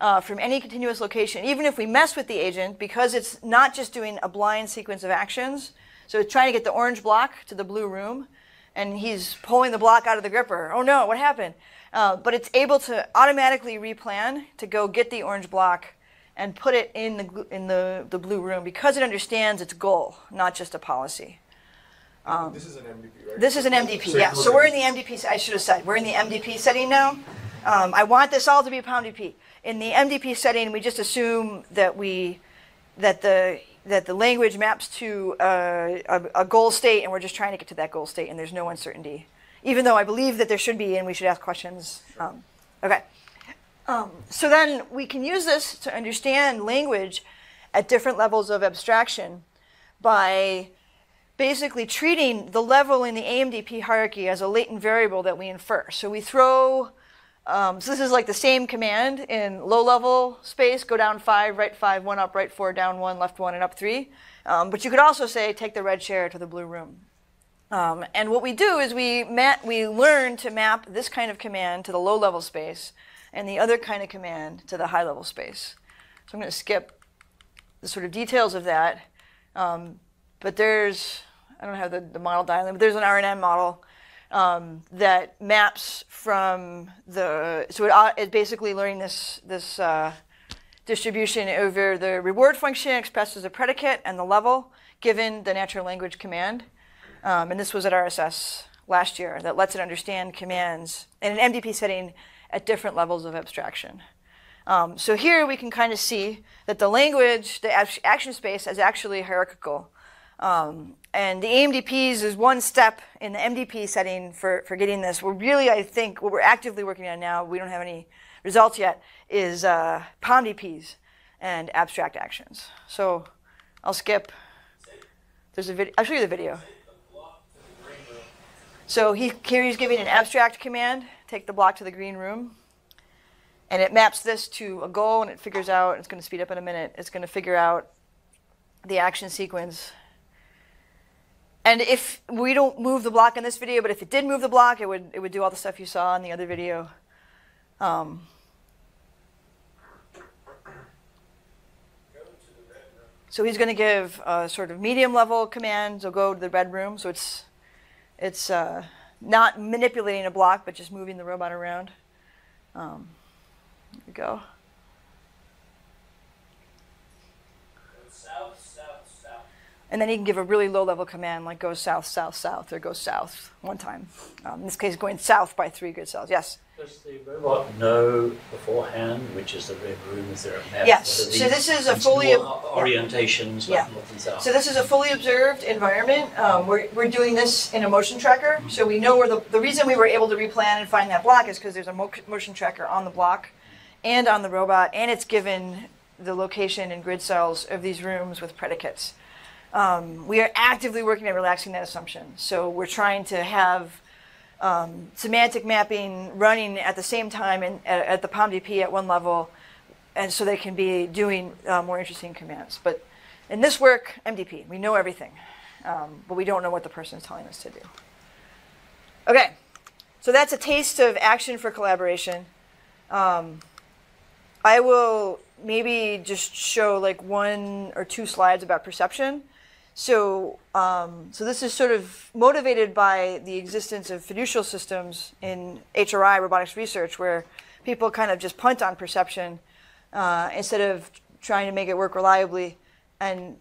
uh, from any continuous location, even if we mess with the agent, because it's not just doing a blind sequence of actions. So it's trying to get the orange block to the blue room, and he's pulling the block out of the gripper. Oh no, what happened? Uh, but it's able to automatically replan to go get the orange block and put it in the, in the, the blue room because it understands its goal, not just a policy. Um, this is an MDP, right? This is an MDP, yeah. So we're in the MDP, I should have said, we're in the MDP setting now. Um, I want this all to be a POMDP. In the MDP setting, we just assume that we, that the, that the language maps to a, a, goal state and we're just trying to get to that goal state and there's no uncertainty. Even though I believe that there should be and we should ask questions. Um, okay. Um, so then we can use this to understand language at different levels of abstraction by basically treating the level in the AMDP hierarchy as a latent variable that we infer. So we throw, um, so this is like the same command in low level space, go down five, right five, one up, right four, down one, left one, and up three. Um, but you could also say take the red chair to the blue room. Um, and what we do is we, we learn to map this kind of command to the low level space and the other kind of command to the high level space. So I'm going to skip the sort of details of that. Um, but there's, I don't have the, the model diagram, but there's an RNN model um, that maps from the, so it, uh, it's basically learning this, this uh, distribution over the reward function expressed as a predicate and the level given the natural language command. Um, and this was at RSS last year that lets it understand commands in an MDP setting at different levels of abstraction. Um, so here we can kind of see that the language, the action space, is actually hierarchical. Um, and the AMDPs is one step in the MDP setting for, for getting this. We're really, I think, what we're actively working on now, we don't have any results yet, is uh, POMDPs and abstract actions. So I'll skip. There's a video. I'll show you the video. So he, here he's giving an abstract command, take the block to the green room. And it maps this to a goal and it figures out, it's going to speed up in a minute, it's going to figure out the action sequence. And if we don't move the block in this video, but if it did move the block, it would, it would do all the stuff you saw in the other video. Um, so he's going to give a sort of medium level command, so go to the red room. So it's, it's uh, not manipulating a block, but just moving the robot around. Um, here we go. South, south, south. And then he can give a really low level command like go south, south, south, or go south one time. Um, in this case, going south by three grid cells. Yes. Does the robot know beforehand which is the red room? Is there a map? Yes. So this is a fully- o- orientations Yeah. like north and south. So this is a fully observed environment. Um, we're, we're doing this in a motion tracker. So we know where the, the reason we were able to replan and find that block is because there's a mo- motion tracker on the block and on the robot, and it's given the location and grid cells of these rooms with predicates. Um, we are actively working at relaxing that assumption. So we're trying to have um, semantic mapping running at the same time in, at, at the POMDP at one level, and so they can be doing uh, more interesting commands. But in this work, MDP, we know everything, um, but we don't know what the person is telling us to do. Okay, so that's a taste of action for collaboration. Um, I will maybe just show like one or two slides about perception. So, um, so this is sort of motivated by the existence of fiducial systems in HRI robotics research, where people kind of just punt on perception uh, instead of trying to make it work reliably. And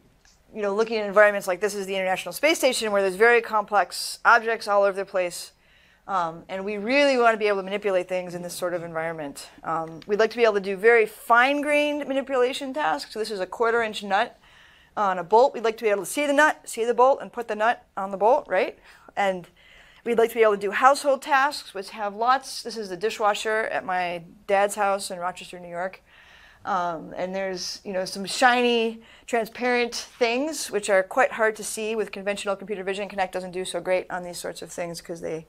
you know, looking at environments like this is the International Space Station, where there's very complex objects all over the place. Um, and we really want to be able to manipulate things in this sort of environment. Um, we'd like to be able to do very fine-grained manipulation tasks. So this is a quarter-inch nut on a bolt. We'd like to be able to see the nut, see the bolt, and put the nut on the bolt, right? And we'd like to be able to do household tasks, which have lots. This is the dishwasher at my dad's house in Rochester, New York. Um, and there's you know some shiny, transparent things which are quite hard to see with conventional computer vision. Kinect doesn't do so great on these sorts of things because they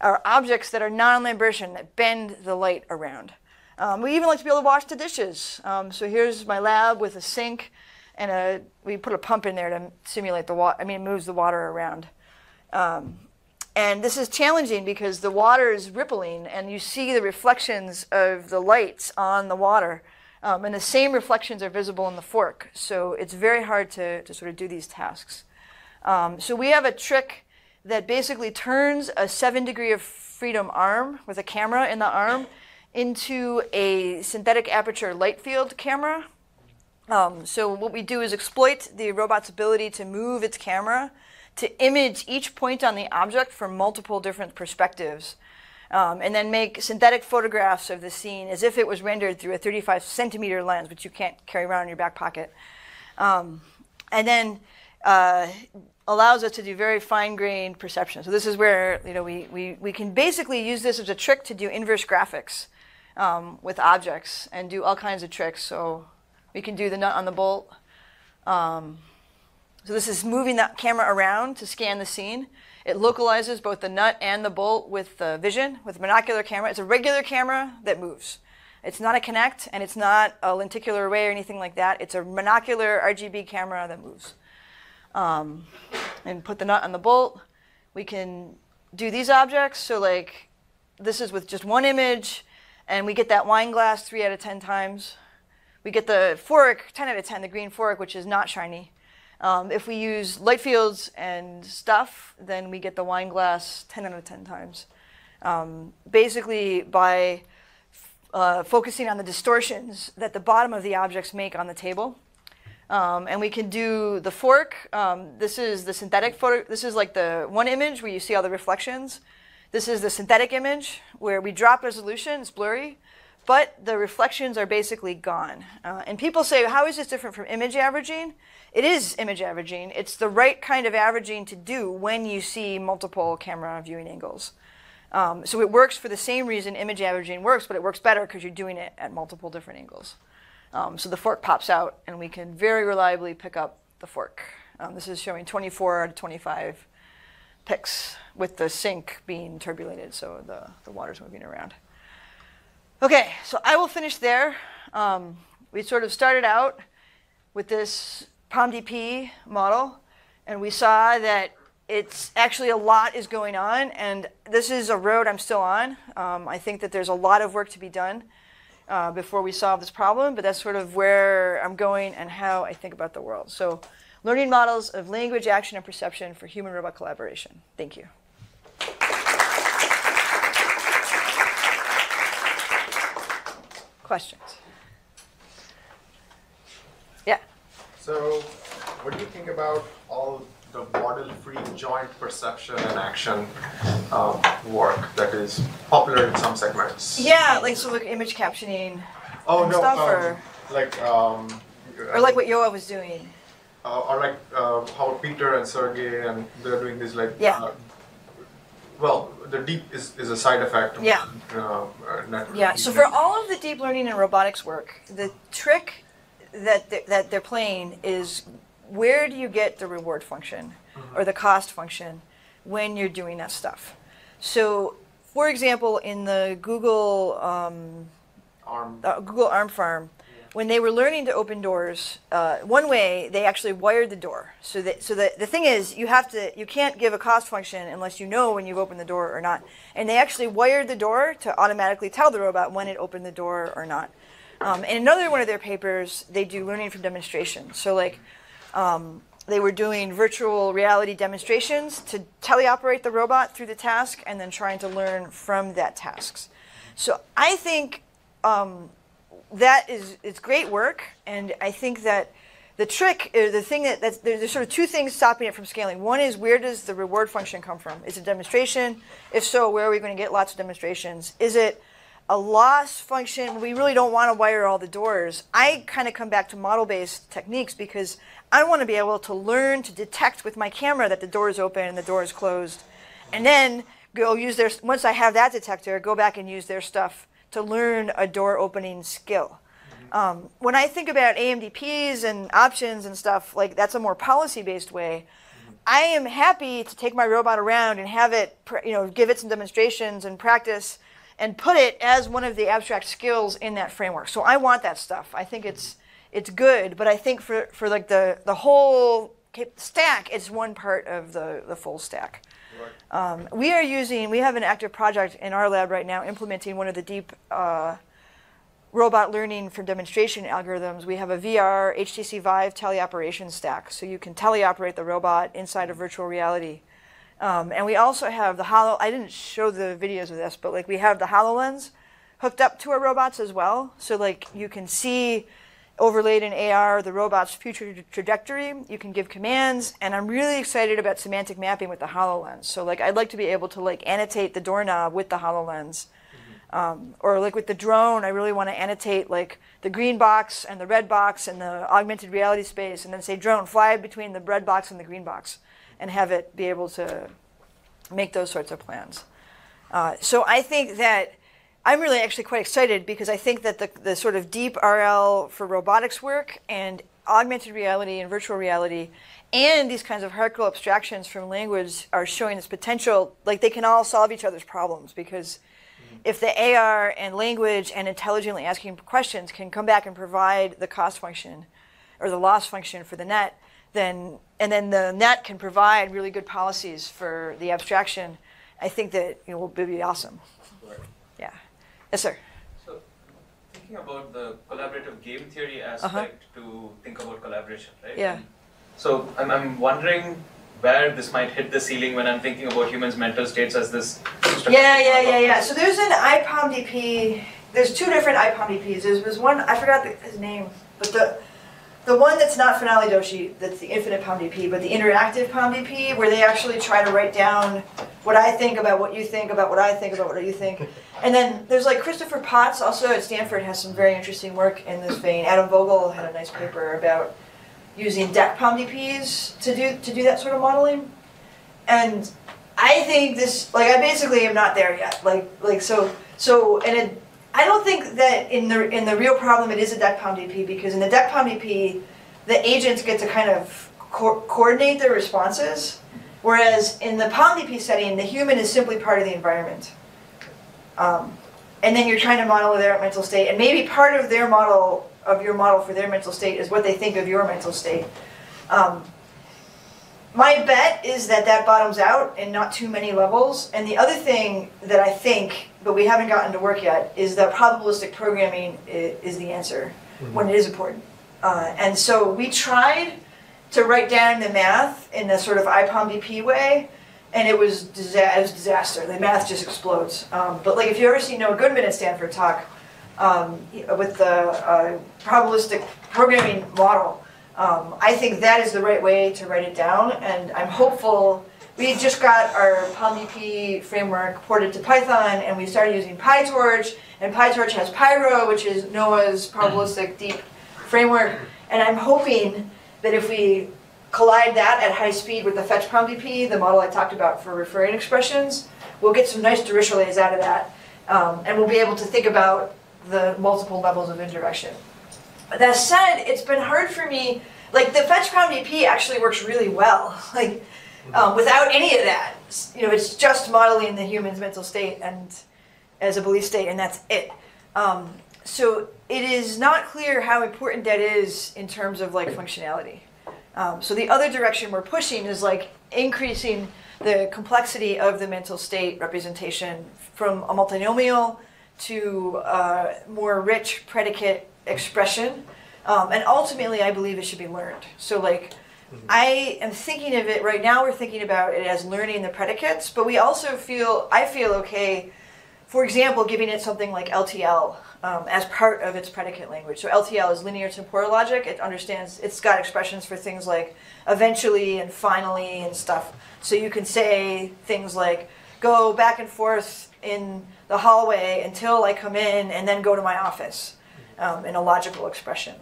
are objects that are non-Lambertian that bend the light around. Um, we even like to be able to wash the dishes. Um, so here's my lab with a sink and a we put a pump in there to simulate the water. I mean, it moves the water around. Um, and this is challenging because the water is rippling, and you see the reflections of the lights on the water. Um, and the same reflections are visible in the fork. So it's very hard to, to sort of do these tasks. Um, so we have a trick that basically turns a seven degree of freedom arm with a camera in the arm into a synthetic aperture light field camera. Um, so what we do is exploit the robot's ability to move its camera to image each point on the object from multiple different perspectives. Um, and then make synthetic photographs of the scene as if it was rendered through a 35 centimeter lens, which you can't carry around in your back pocket. Um, and then uh, allows us to do very fine-grained perception. So this is where you know we, we, we can basically use this as a trick to do inverse graphics um, with objects and do all kinds of tricks. So we can do the nut on the bolt. Um, so this is moving that camera around to scan the scene. It localizes both the nut and the bolt with the vision, with a monocular camera. It's a regular camera that moves. It's not a Kinect, and it's not a lenticular array or anything like that. It's a monocular RGB camera that moves. Um, and put the nut on the bolt. We can do these objects. So like, this is with just one image, and we get that wine glass three out of 10 times. We get the fork 10 out of 10, the green fork, which is not shiny. Um, if we use light fields and stuff, then we get the wine glass 10 out of 10 times. Um, basically, by uh, focusing on the distortions that the bottom of the objects make on the table. Um, and we can do the fork. Um, this is the synthetic photo. This is like the one image where you see all the reflections. This is the synthetic image where we drop resolution, it's blurry, but the reflections are basically gone. Uh, and people say, how is this different from image averaging? It is image averaging. It's the right kind of averaging to do when you see multiple camera viewing angles. Um, so it works for the same reason image averaging works, but it works better because you're doing it at multiple different angles. Um, so the fork pops out, and we can very reliably pick up the fork. Um, this is showing 24 out of 25 picks with the sink being turbulated, so the, the water's moving around. Okay, so I will finish there. Um, we sort of started out with this POMDP model, and we saw that it's actually a lot is going on, and this is a road I'm still on. Um, I think that there's a lot of work to be done uh, before we solve this problem, but that's sort of where I'm going and how I think about the world. So, learning models of language, action, and perception for human robot collaboration. Thank you. Questions? Yeah. So, what do you think about all the model-free joint perception and action um, work that is popular in some segments? Yeah, like so, like image captioning, Oh no, stuff, um, or- like um, or like what Yoa was doing. uh, or like uh, how Pieter and Sergey and they're doing this like Yeah. uh, well the deep is, is a side effect of Yeah. uh, uh, Yeah. So for all of the deep learning and robotics work, the trick that they're, that they're playing is where do you get the reward function or the cost function when you're doing that stuff. So, for example, in the Google um, arm uh, Google Arm Farm, when they were learning to open doors, uh, one way they actually wired the door. So that so that the thing is, you have to you can't give a cost function unless you know when you've opened the door or not. And they actually wired the door to automatically tell the robot when it opened the door or not. Um, and another one of their papers, they do learning from demonstration. So like. Um, they were doing virtual reality demonstrations to teleoperate the robot through the task and then trying to learn from that tasks. So I think um, that is it's great work, and I think that the trick, uh, the thing that that's, there's, there's sort of two things stopping it from scaling. One is where does the reward function come from? Is it demonstration? If so, where are we going to get lots of demonstrations? Is it a loss function? We really don't want to wire all the doors. I kind of come back to model-based techniques because I want to be able to learn to detect with my camera that the door is open and the door is closed, and then go use their once I have that detector, go back and use their stuff to learn a door opening skill. Um, when I think about AMDPs and options and stuff, like that's a more policy based way. I am happy to take my robot around and have it, you know, give it some demonstrations and practice and put it as one of the abstract skills in that framework. So I want that stuff. I think it's it's good, but I think for, for like the, the whole stack, it's one part of the, the full stack. Um, we are using, we have an active project in our lab right now implementing one of the deep uh, robot learning for demonstration algorithms. We have a VR HTC Vive teleoperation stack, so you can teleoperate the robot inside of virtual reality. Um, and we also have the Holo. I didn't show the videos of this, but like we have the Hololens hooked up to our robots as well. So like you can see overlaid in AR the robot's future tra- trajectory. You can give commands, and I'm really excited about semantic mapping with the Hololens. So like I'd like to be able to like annotate the doorknob with the Hololens. Um, or like with the drone, I really want to annotate like the green box and the red box and the augmented reality space, and then say drone fly between the red box and the green box, and have it be able to make those sorts of plans. Uh, so I think that I'm really actually quite excited because I think that the, the sort of deep RL for robotics work and augmented reality and virtual reality and these kinds of hierarchical abstractions from language are showing this potential, like they can all solve each other's problems because mm-hmm. if the AR and language and intelligently asking questions can come back and provide the cost function or the loss function for the net, then and then the net can provide really good policies for the abstraction. I think that you know, will be awesome. Yes, sir. So, thinking about the collaborative game theory aspect uh-huh. to think about collaboration, right? Yeah. So, I'm, I'm wondering where this might hit the ceiling when I'm thinking about humans' mental states as this. Yeah, yeah, yeah, yeah. So there's an IPOM-DP. There's two different IPOM-DPs. There's, there's one I forgot the, his name, but the the one that's not Finale Doshi, that's the infinite POM-DP, but the interactive POM-DP, where they actually try to write down what I think about what you think about what I think about what you think. And then there's like Christopher Potts also at Stanford has some very interesting work in this vein. Adam Vogel had a nice paper about using DEC POMDPs to do to do that sort of modeling. And I think this like I basically am not there yet. Like like so so and it, I don't think that in the in the real problem it is a DEC POMDP because in the DEC POMDP the agents get to kind of co- coordinate their responses, whereas in the POMDP setting the human is simply part of the environment. Um, and then you're trying to model their mental state, and maybe part of their model of your model for their mental state is what they think of your mental state. Um, my bet is that that bottoms out in not too many levels. And the other thing that I think, but we haven't gotten to work yet, is that probabilistic programming is, the answer when it is important. Uh, and so we tried to write down the math in the sort of IPOMDP way, and it was, disa- it was disaster. The math just explodes. Um, but like if you ever see Noah Goodman at Stanford talk um, with the uh, probabilistic programming model, um, I think that is the right way to write it down, and I'm hopeful. We just got our POMDP framework ported to Python, and we started using PyTorch, and PyTorch has Pyro, which is Noah's probabilistic deep framework, and I'm hoping that if we collide that at high speed with the fetch POMDP, the model I talked about for referring expressions, we'll get some nice Dirichlet's out of that, um, and we'll be able to think about the multiple levels of indirection. That said, it's been hard for me. Like the fetch POMDP actually works really well. Like um, without any of that, you know, it's just modeling the human's mental state and as a belief state, and that's it. Um, so it is not clear how important that is in terms of like functionality. Um, so the other direction we're pushing is like increasing the complexity of the mental state representation from a multinomial to uh, more rich predicate expression. Um, and ultimately, I believe it should be learned. So, like, I am thinking of it right now. We're thinking about it as learning the predicates, but we also feel I feel okay. For example, giving it something like LTL um, as part of its predicate language. So LTL is linear temporal logic. It understands. It's got expressions for things like eventually and finally and stuff. So you can say things like go back and forth in the hallway until I come in, and then go to my office um, in a logical expression.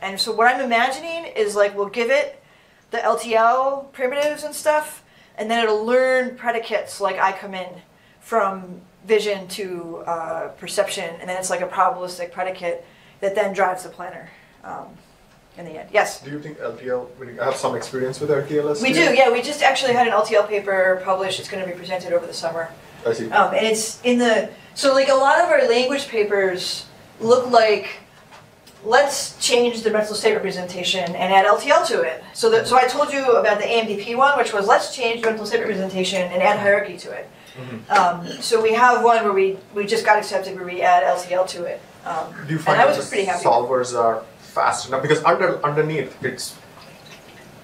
And so what I'm imagining is like we'll give it the LTL primitives and stuff, and then it'll learn predicates like I come in from vision to uh, perception, and then it's like a probabilistic predicate that then drives the planner um, in the end. Yes? Do you think LTL, you have some experience with LTLS? We do, yeah. We just actually had an LTL paper published. It's going to be presented over the summer. I see. Um, and it's in the so like a lot of our language papers look like let's change the mental state representation and add LTL to it. So that so I told you about the AMDP one, which was let's change the mental state representation and add hierarchy to it. Um, so we have one where we we just got accepted where we add LTL to it. Um, Do you and find I that was the pretty happy. solvers are fast enough? Because under underneath, it's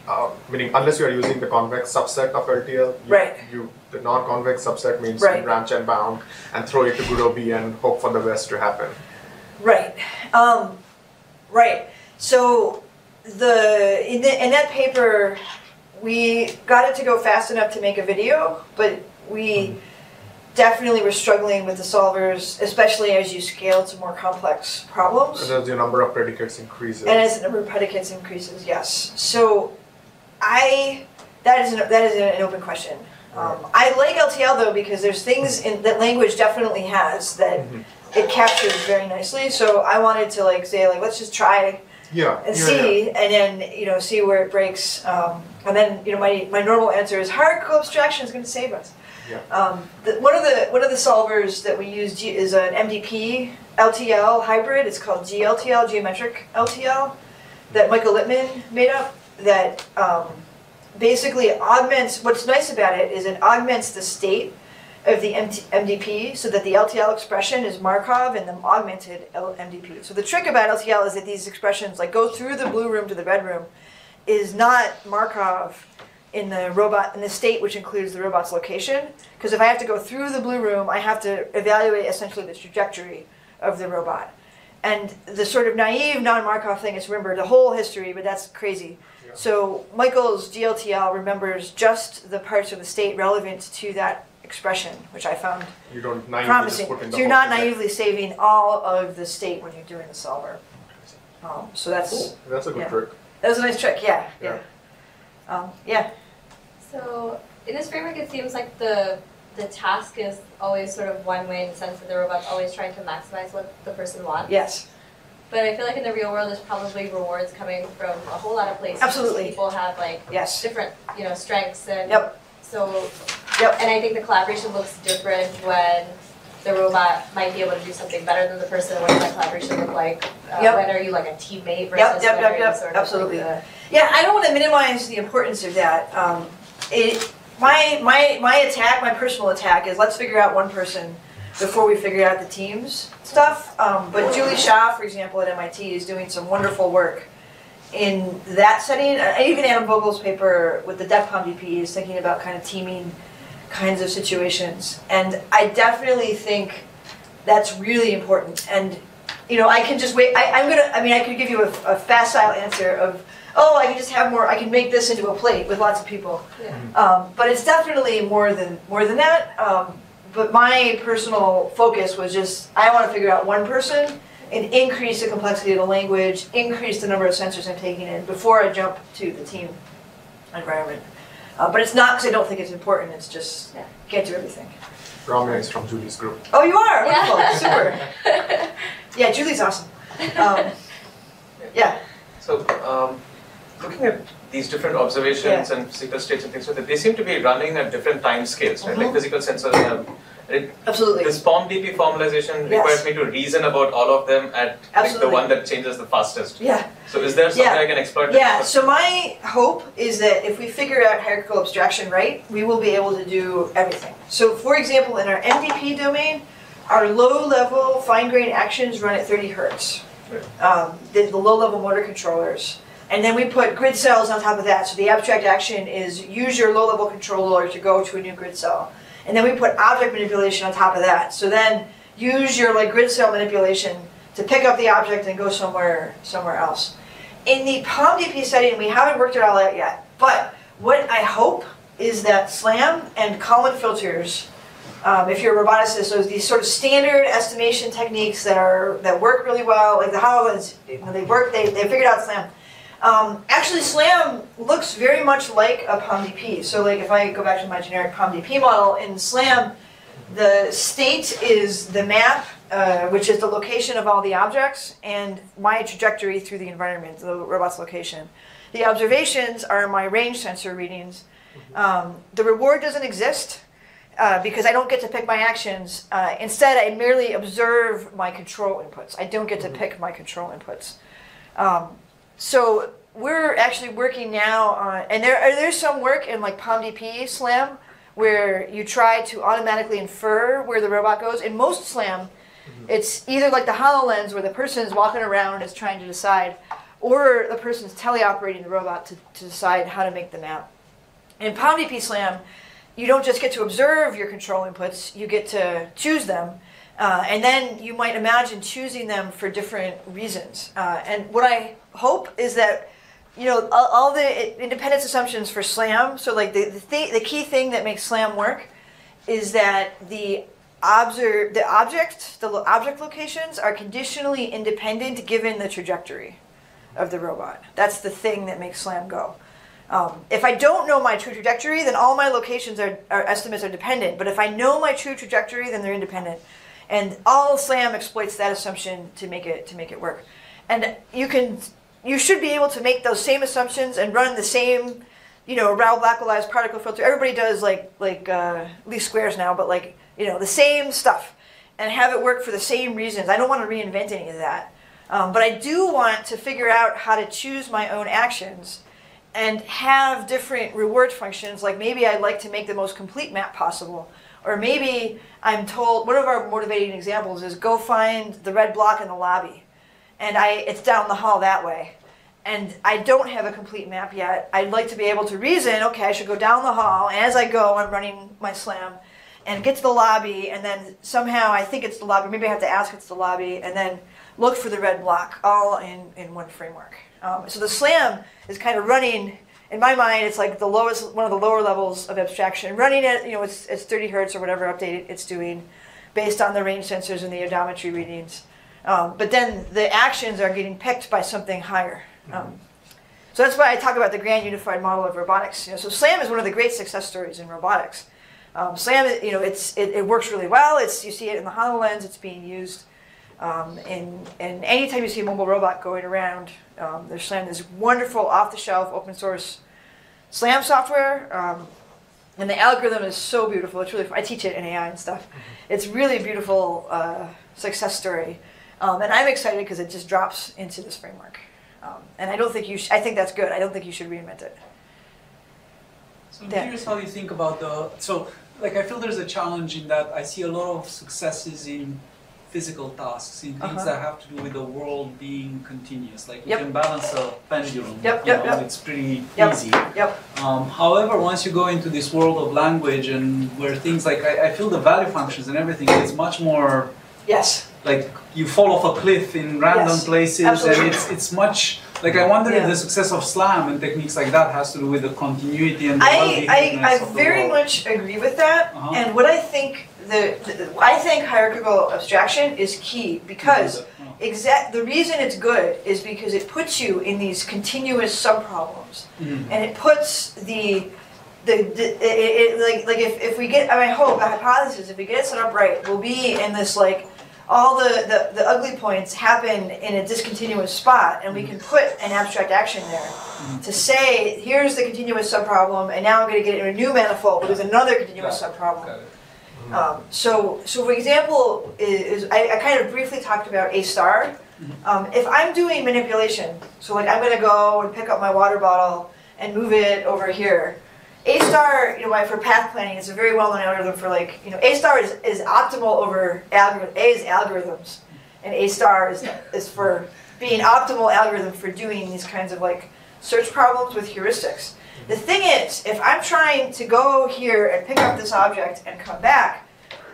uh, meaning unless you are using the convex subset of LTL, you, Right. you the non-convex subset means Right. you branch and bound and throw it to Gurobi and hope for the best to happen. Right. Um, right. So the in, the in that paper, we got it to go fast enough to make a video, but we definitely were struggling with the solvers, especially as you scale to more complex problems. And as the number of predicates increases. And as the number of predicates increases, yes. So, I that is an, that is an open question. Um, I like LTL though because there's things in that language definitely has that it captures very nicely. So I wanted to like say like let's just try yeah. and yeah, see, yeah. and then you know see where it breaks. Um, and then you know my, my normal answer is hierarchical abstraction is going to save us. Yeah. Um, the, one of the one of the solvers that we use G- is an MDP LTL hybrid. It's called GLTL, geometric LTL, that Michael Littman made up. That um, basically augments. What's nice about it is it augments the state of the MDP so that the LTL expression is Markov and the augmented MDP. So the trick about LTL is that these expressions like go through the blue room to the red room is not Markov in the robot in the state which includes the robot's location because if I have to go through the blue room I have to evaluate essentially the trajectory of the robot. And the sort of naive non-Markov thing is remember the whole history, but that's crazy. So Michael's GLTL remembers just the parts of the state relevant to that expression, which I found You don't naively just promising. put in the So you're whole not thing. naively saving all of the state when you're doing the solver. Um, so that's Cool. That's a good Yeah. trick. that was a nice trick. Yeah, Yeah. yeah, um, yeah. So in this framework, it seems like the the task is always sort of one way in the sense that the robot's always trying to maximize what the person wants. Yes, But I feel like in the real world, there's probably rewards coming from a whole lot of places. Absolutely. People have like yes, different, you know, strengths and Yep. so Yep. and I think the collaboration looks different when the robot might be able to do something better than the person. What does that collaboration look like? Uh, Yep. When are you like a teammate versus Yep, yep, yep, yep, sort of absolutely. like yeah. I don't want to minimize the importance of that. Um, it, my my my attack, my personal attack, is let's figure out one person before we figure out the teams stuff. Um, but Julie Shah, for example, at MIT, is doing some wonderful work in that setting. Uh, even Adam Vogel's paper with the Dec-POMDP is thinking about kind of teaming kinds of situations. And I definitely think that's really important. And you know, I can just wait. I, I'm gonna. I mean, I could give you a, a facile answer of, oh, I can just have more. I can make this into a plate with lots of people. Yeah. Um, but it's definitely more than more than that. Um, but my personal focus was just I want to figure out one person and increase the complexity of the language, increase the number of sensors I'm taking in before I jump to the team environment. Uh, but it's not because I don't think it's important. It's just Yeah. can't do everything. Ramya is from Julie's group. Oh, you are Yeah. wonderful, super. Yeah, Julie's awesome. Um, yeah. So, um, looking at these different observations and physical states and things like that, they seem to be running at different time scales, right? Like Mhm. physical sensors have. It, Absolutely. this POMDP formalization Yes. requires me to reason about all of them at like, the one that changes the fastest. Yeah. So, is there something Yeah. I can exploit? Yeah, so my hope is that if we figure out hierarchical abstraction right, we will be able to do everything. So for example, in our MDP domain, our low-level fine-grained actions run at 30 hertz. Um, the, the low-level motor controllers. And then we put grid cells on top of that. So the abstract action is use your low-level controller to go to a new grid cell. And then we put object manipulation on top of that. So then use your like grid cell manipulation to pick up the object and go somewhere somewhere else. In the POMDP setting, we haven't worked it all out yet. But what I hope is that SLAM and Kalman filters, um, if you're a roboticist, those these sort of standard estimation techniques that are that work really well, like the HoloLens, when they work, they, they figured out SLAM. Um, actually, SLAM looks very much like a POMDP. So like if I go back to my generic POMDP model, in SLAM, the state is the map, uh, which is the location of all the objects, and my trajectory through the environment, the robot's location. The observations are my range sensor readings. Um, the reward doesn't exist uh, because I don't get to pick my actions. Uh, instead, I merely observe my control inputs. I don't get to pick my control inputs. Um, so we're actually working now on, and there are there's some work in like POMDP SLAM where you try to automatically infer where the robot goes. In most SLAM, mm-hmm. it's either like the HoloLens where the person is walking around and is trying to decide, or the person is teleoperating the robot to, to decide how to make the map. In POMDP SLAM, you don't just get to observe your control inputs, you get to choose them. Uh, and then you might imagine choosing them for different reasons. Uh, and what I hope is that, you know, all, all the independence assumptions for SLAM, so like the, the, th- the key thing that makes SLAM work is that the observe the object the object locations are conditionally independent given the trajectory of the robot. That's the thing that makes SLAM go. Um, if I don't know my true trajectory, then all my locations are, are estimates are dependent. But if I know my true trajectory, then they're independent. And all SLAM exploits that assumption to make it to make it work. And you can you should be able to make those same assumptions and run the same, you know, Rao-Blackwellized particle filter. Everybody does like like uh, least squares now, but like you know the same stuff, and have it work for the same reasons. I don't want to reinvent any of that, um, but I do want to figure out how to choose my own actions and have different reward functions. Like maybe I'd like to make the most complete map possible. Or maybe I'm told, one of our motivating examples is go find the red block in the lobby. And I, it's down the hall that way. And I don't have a complete map yet. I'd like to be able to reason, okay, I should go down the hall. As I go, I'm running my SLAM and get to the lobby. And then somehow I think it's the lobby. Maybe I have to ask it's the lobby. And then look for the red block all in, in one framework. Um, so the SLAM is kind of running in my mind, it's like the lowest, one of the lower levels of abstraction. Running it, you know, it's, it's 30 hertz or whatever update it's doing, based on the range sensors and the odometry readings. Um, but then the actions are getting picked by something higher. Um, so that's why I talk about the grand unified model of robotics. You know, so SLAM is one of the great success stories in robotics. Um, SLAM, you know, it's, it, it, works really well. It's, you see it in the HoloLens. It's being used um, and, and anytime you see a mobile robot going around, um, there's SLAM, this wonderful off-the-shelf open source SLAM software. Um, and the algorithm is so beautiful. It's really, I teach it in AI and stuff. It's really a beautiful uh, success story. Um, and I'm excited because it just drops into this framework. Um, and I don't think you, sh- I think that's good. I don't think you should reinvent it. So I'm curious how you think about the, so like I feel there's a challenge in that I see a lot of successes in physical tasks, in things Uh-huh. that have to do with the world being continuous. Like you can balance a pendulum. Yep, yep, know, yep. It's pretty Yep. easy. Yep. Um, however, once you go into this world of language and where things like I, I feel the value functions and everything is much more Yes. like you fall off a cliff in random Yes, places absolutely. and it's it's much like I wonder Yeah. if the success of SLAM and techniques like that has to do with the continuity and the I, I, I very much agree with that. Uh-huh. And what I think the, the I think hierarchical abstraction is key because exact the reason it's good is because it puts you in these continuous subproblems, Mhm. and it puts the the, the it, it, like like if, if we get I mean, I hope the hypothesis if we get it set up right we'll be in this like all the, the, the ugly points happen in a discontinuous spot and we can put an abstract action there to say here's the continuous subproblem and now I'm going to get it in a new manifold there's another continuous subproblem. Um, so, so for example, is, is I, I kind of briefly talked about A star. Um, if I'm doing manipulation, so like I'm gonna go and pick up my water bottle and move it over here. A star, you know, for path planning, it's a very well-known algorithm for like, you know, A star is, is optimal over algorithm. A is algorithms, and A star is is for being optimal algorithm for doing these kinds of like search problems with heuristics. The thing is, if I'm trying to go here and pick up this object and come back,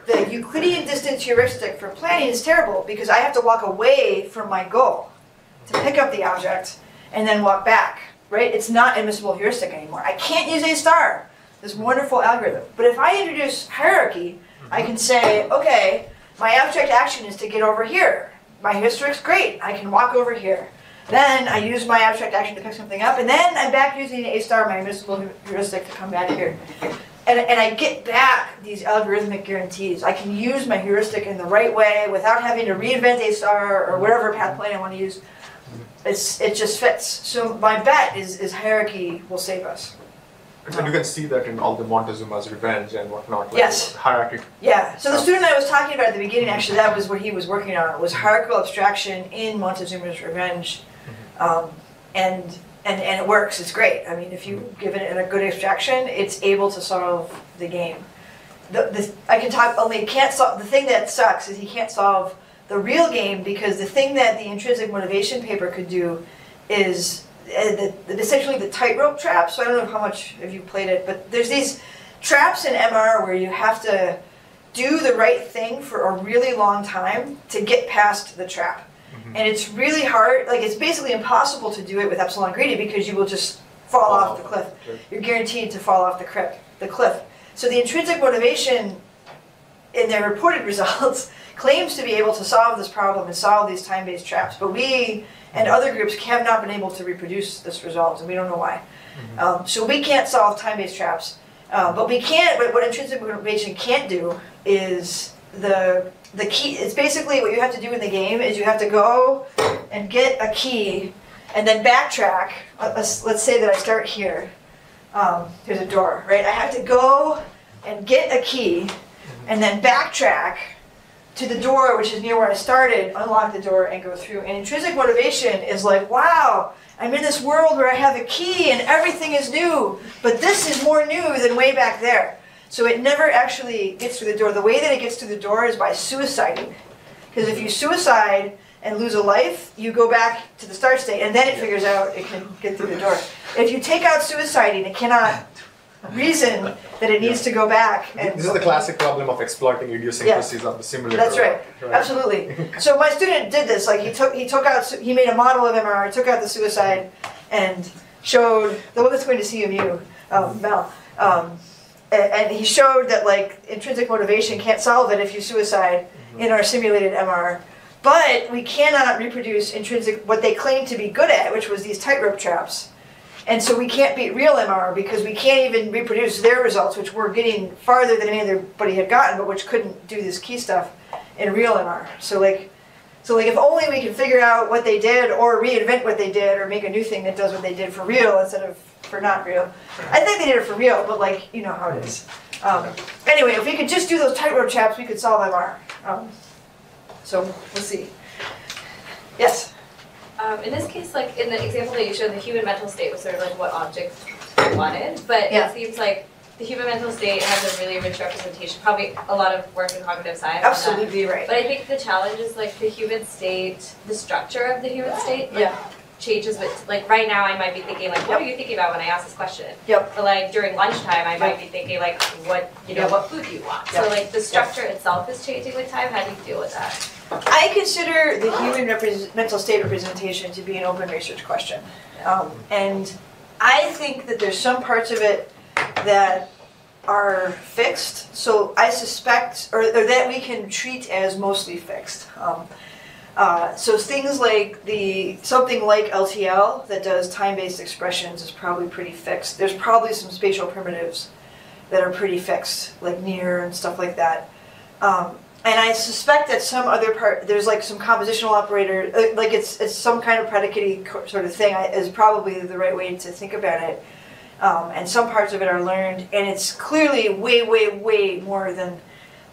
the Euclidean distance heuristic for planning is terrible because I have to walk away from my goal to pick up the object and then walk back, right? It's not admissible heuristic anymore. I can't use A star, this wonderful algorithm. But if I introduce hierarchy, I can say, okay, my abstract action is to get over here. My heuristic's great, I can walk over here. Then I use my abstract action to pick something up, and then I'm back using A star, my admissible heuristic, to come back here. And, and I get back these algorithmic guarantees. I can use my heuristic in the right way without having to reinvent A star or whatever path plane I want to use. It's, it just fits. So my bet is, is hierarchy will save us. And you can see that in all the Montezuma's Revenge and whatnot. Like Yes. Hierarchy. Yeah. So the student I was talking about at the beginning, actually, that was what he was working on. Was hierarchical abstraction in Montezuma's Revenge, um, and and and it works. It's great. I mean, if you give it a good abstraction, it's able to solve the game. The, the I can talk only it can't solve. The thing that sucks is he can't solve the real game because the thing that the intrinsic motivation paper could do is uh, the, the, essentially the tightrope trap. So I don't know how much if you played it, but there's these traps in MR where you have to do the right thing for a really long time to get past the trap. And it's really hard, like it's basically impossible to do it with epsilon greedy because you will just fall off the cliff. You're guaranteed to fall off the cliff. The cliff. So the intrinsic motivation in their reported results claims to be able to solve this problem and solve these time-based traps, but we and other groups have not been able to reproduce this result, and we don't know why. Um, so we can't solve time-based traps, uh, but we can't. But what intrinsic motivation can't do is the the key. It's basically what you have to do in the game is you have to go and get a key, and then backtrack. Let- Let's let's say that I start here. Um, there's a door, right? I have to go and get a key, and then backtrack to the door, which is near where I started, unlock the door, and go through. And intrinsic motivation is like, wow, I'm in this world where I have a key and everything is new, but this is more new than way back there. So it never actually gets through the door. The way that it gets through the door is by suiciding. Because if you suicide and lose a life, you go back to the start state, and then it figures out it can get through the door. If you take out suiciding, it cannot reason that it needs to go back. And This is the classic problem of exploiting idiosyncrasies of the simulator. That's right. Absolutely. So my student did this. Like he took he took out he made a model of MRR, took out the suicide, and showed the one that's going to CMU, um, Mel. Um, and he showed that like intrinsic motivation can't solve it if you suicide mm-hmm. in our simulated MR. But we cannot reproduce intrinsic what they claim to be good at, which was these tightrope traps. And so we can't beat real MR because we can't even reproduce their results, which were getting farther than anybody had gotten, but which couldn't do this key stuff in real MR. So like, so like if only we can figure out what they did, or reinvent what they did, or make a new thing that does what they did for real instead of for not real. I think they did it for real, but like you know how it is. Um, anyway, if we could just do those tightrope chaps, we could solve MR. Um, so we'll see. Yes. Um, in this case, like in the example that you showed, the human mental state was sort of like what object you wanted, but Yeah. it seems like the human mental state has a really rich representation. Probably a lot of work in cognitive science. Absolutely right. But I think the challenge is like the human state, the structure of the human state, like, Yeah. changes with like right now I might be thinking like what Yep. are you thinking about when I ask this question? Yep. But like during lunchtime I might be thinking like what you know Yep. what food do you want? So like the structure itself is changing with time. How do you deal with that? I consider the human mental state representation to be an open research question. Um, and I think that there's some parts of it that are fixed. So I suspect, or, or that we can treat as mostly fixed. Um, uh, so things like the something like LTL that does time-based expressions is probably pretty fixed. There's probably some spatial primitives that are pretty fixed, like near and stuff like that. Um, and I suspect that some other part, there's like some compositional operator, uh, like it's it's some kind of predicate sort of thing is probably the right way to think about it. Um, and some parts of it are learned, and it's clearly way, way, way more than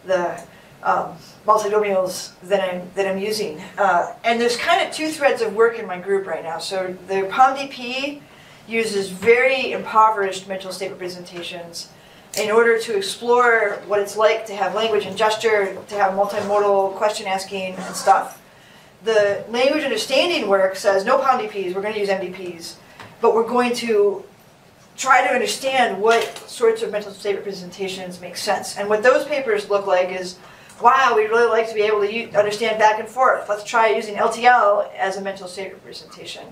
the um, multinomials that I'm that I'm using. Uh, and there's kind of two threads of work in my group right now. So the POMDP uses very impoverished mental state representations in order to explore what it's like to have language and gesture, to have multimodal question asking and stuff. The language understanding work says no POMDPs, we're going to use MDPs, but we're going to try to understand what sorts of mental state representations make sense. And what those papers look like is, wow, we'd really like to be able to understand back and forth. Let's try using LTL as a mental state representation.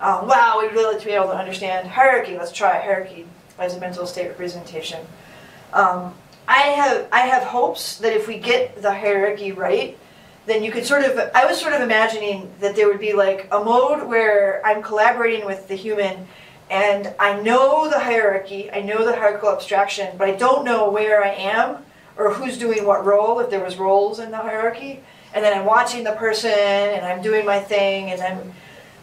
Um, wow, we'd really like to be able to understand hierarchy. Let's try hierarchy as a mental state representation. Um, I have I have hopes that if we get the hierarchy right, then you could sort of I was sort of imagining that there would be like a mode where I'm collaborating with the human and I know the hierarchy, I know the hierarchical abstraction, but I don't know where I am or who's doing what role, if there was roles in the hierarchy. And then I'm watching the person and I'm doing my thing and I'm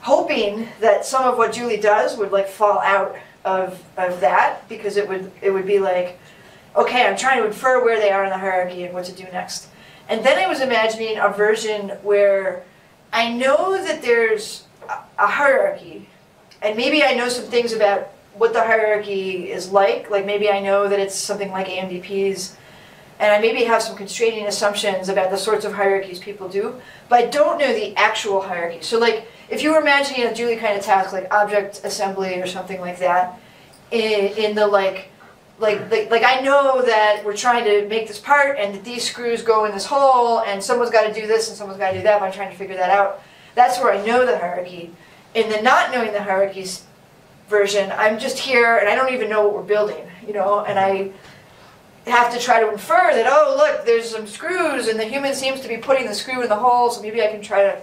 hoping that some of what Julie does would like fall out of, of that because it would it would be like, okay, I'm trying to infer where they are in the hierarchy and what to do next. And then I was imagining a version where I know that there's a- hierarchy, and maybe I know some things about what the hierarchy is like. Like maybe I know that it's something like AMDPs, and I maybe have some constraining assumptions about the sorts of hierarchies people do, but I don't know the actual hierarchy. So like if you were imagining a Julie kind of task like object assembly or something like that, in, in the like like, like like I know that we're trying to make this part and that these screws go in this hole and someone's got to do this and someone's got to do that. But I'm trying to figure that out. That's where I know the hierarchy. In the not knowing the hierarchies version, I'm just here and I don't even know what we're building, you know, and I have to try to infer that oh look there's some screws and the human seems to be putting the screw in the hole so maybe I can try to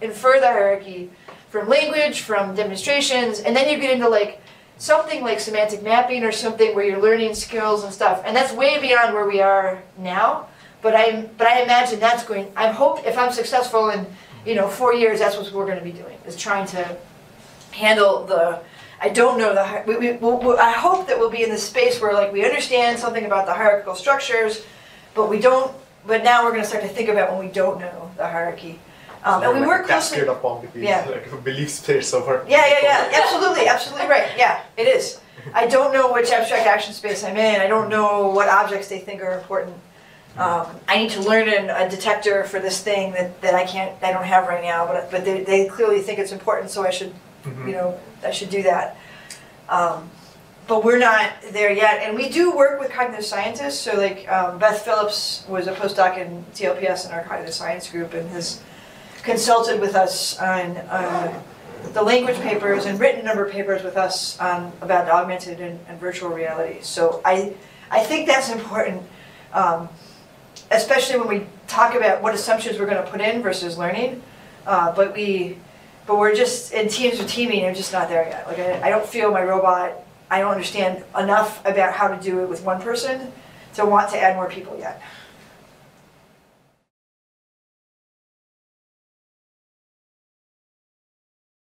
infer the hierarchy from language from demonstrations. And then you get into like something like semantic mapping or something where you're learning skills and stuff. And that's way beyond where we are now. But I but I imagine that's going I hope if I'm successful in you know four years that's what we're going to be doing is trying to handle the I don't know the we, we, we'll, I hope that we'll be in this space where like we understand something about the hierarchical structures but we don't but now we're going to start to think about when we don't know the hierarchy um, and we work closely cascade of POMDPs, Yeah. like a belief space over. yeah, yeah, yeah, absolutely, absolutely right. Yeah, it is. I don't know which abstract action space I'm in. I don't know what objects they think are important. Um, I need to learn an, a detector for this thing that, that I can't, I don't have right now. But but they, they clearly think it's important, so I should, you know, I should do that. Um, but we're not there yet, and we do work with cognitive scientists. So like um, Beth Phillips was a postdoc in CLPS in our cognitive science group, and has consulted with us on uh, the language papers and written a number of papers with us um, about augmented and, and virtual reality. So I, I think that's important, um, especially when we talk about what assumptions we're going to put in versus learning. Uh, but we, but we're just in teams of teaming. I'm just not there yet. Like I, I don't feel my robot. I don't understand enough about how to do it with one person to want to add more people yet.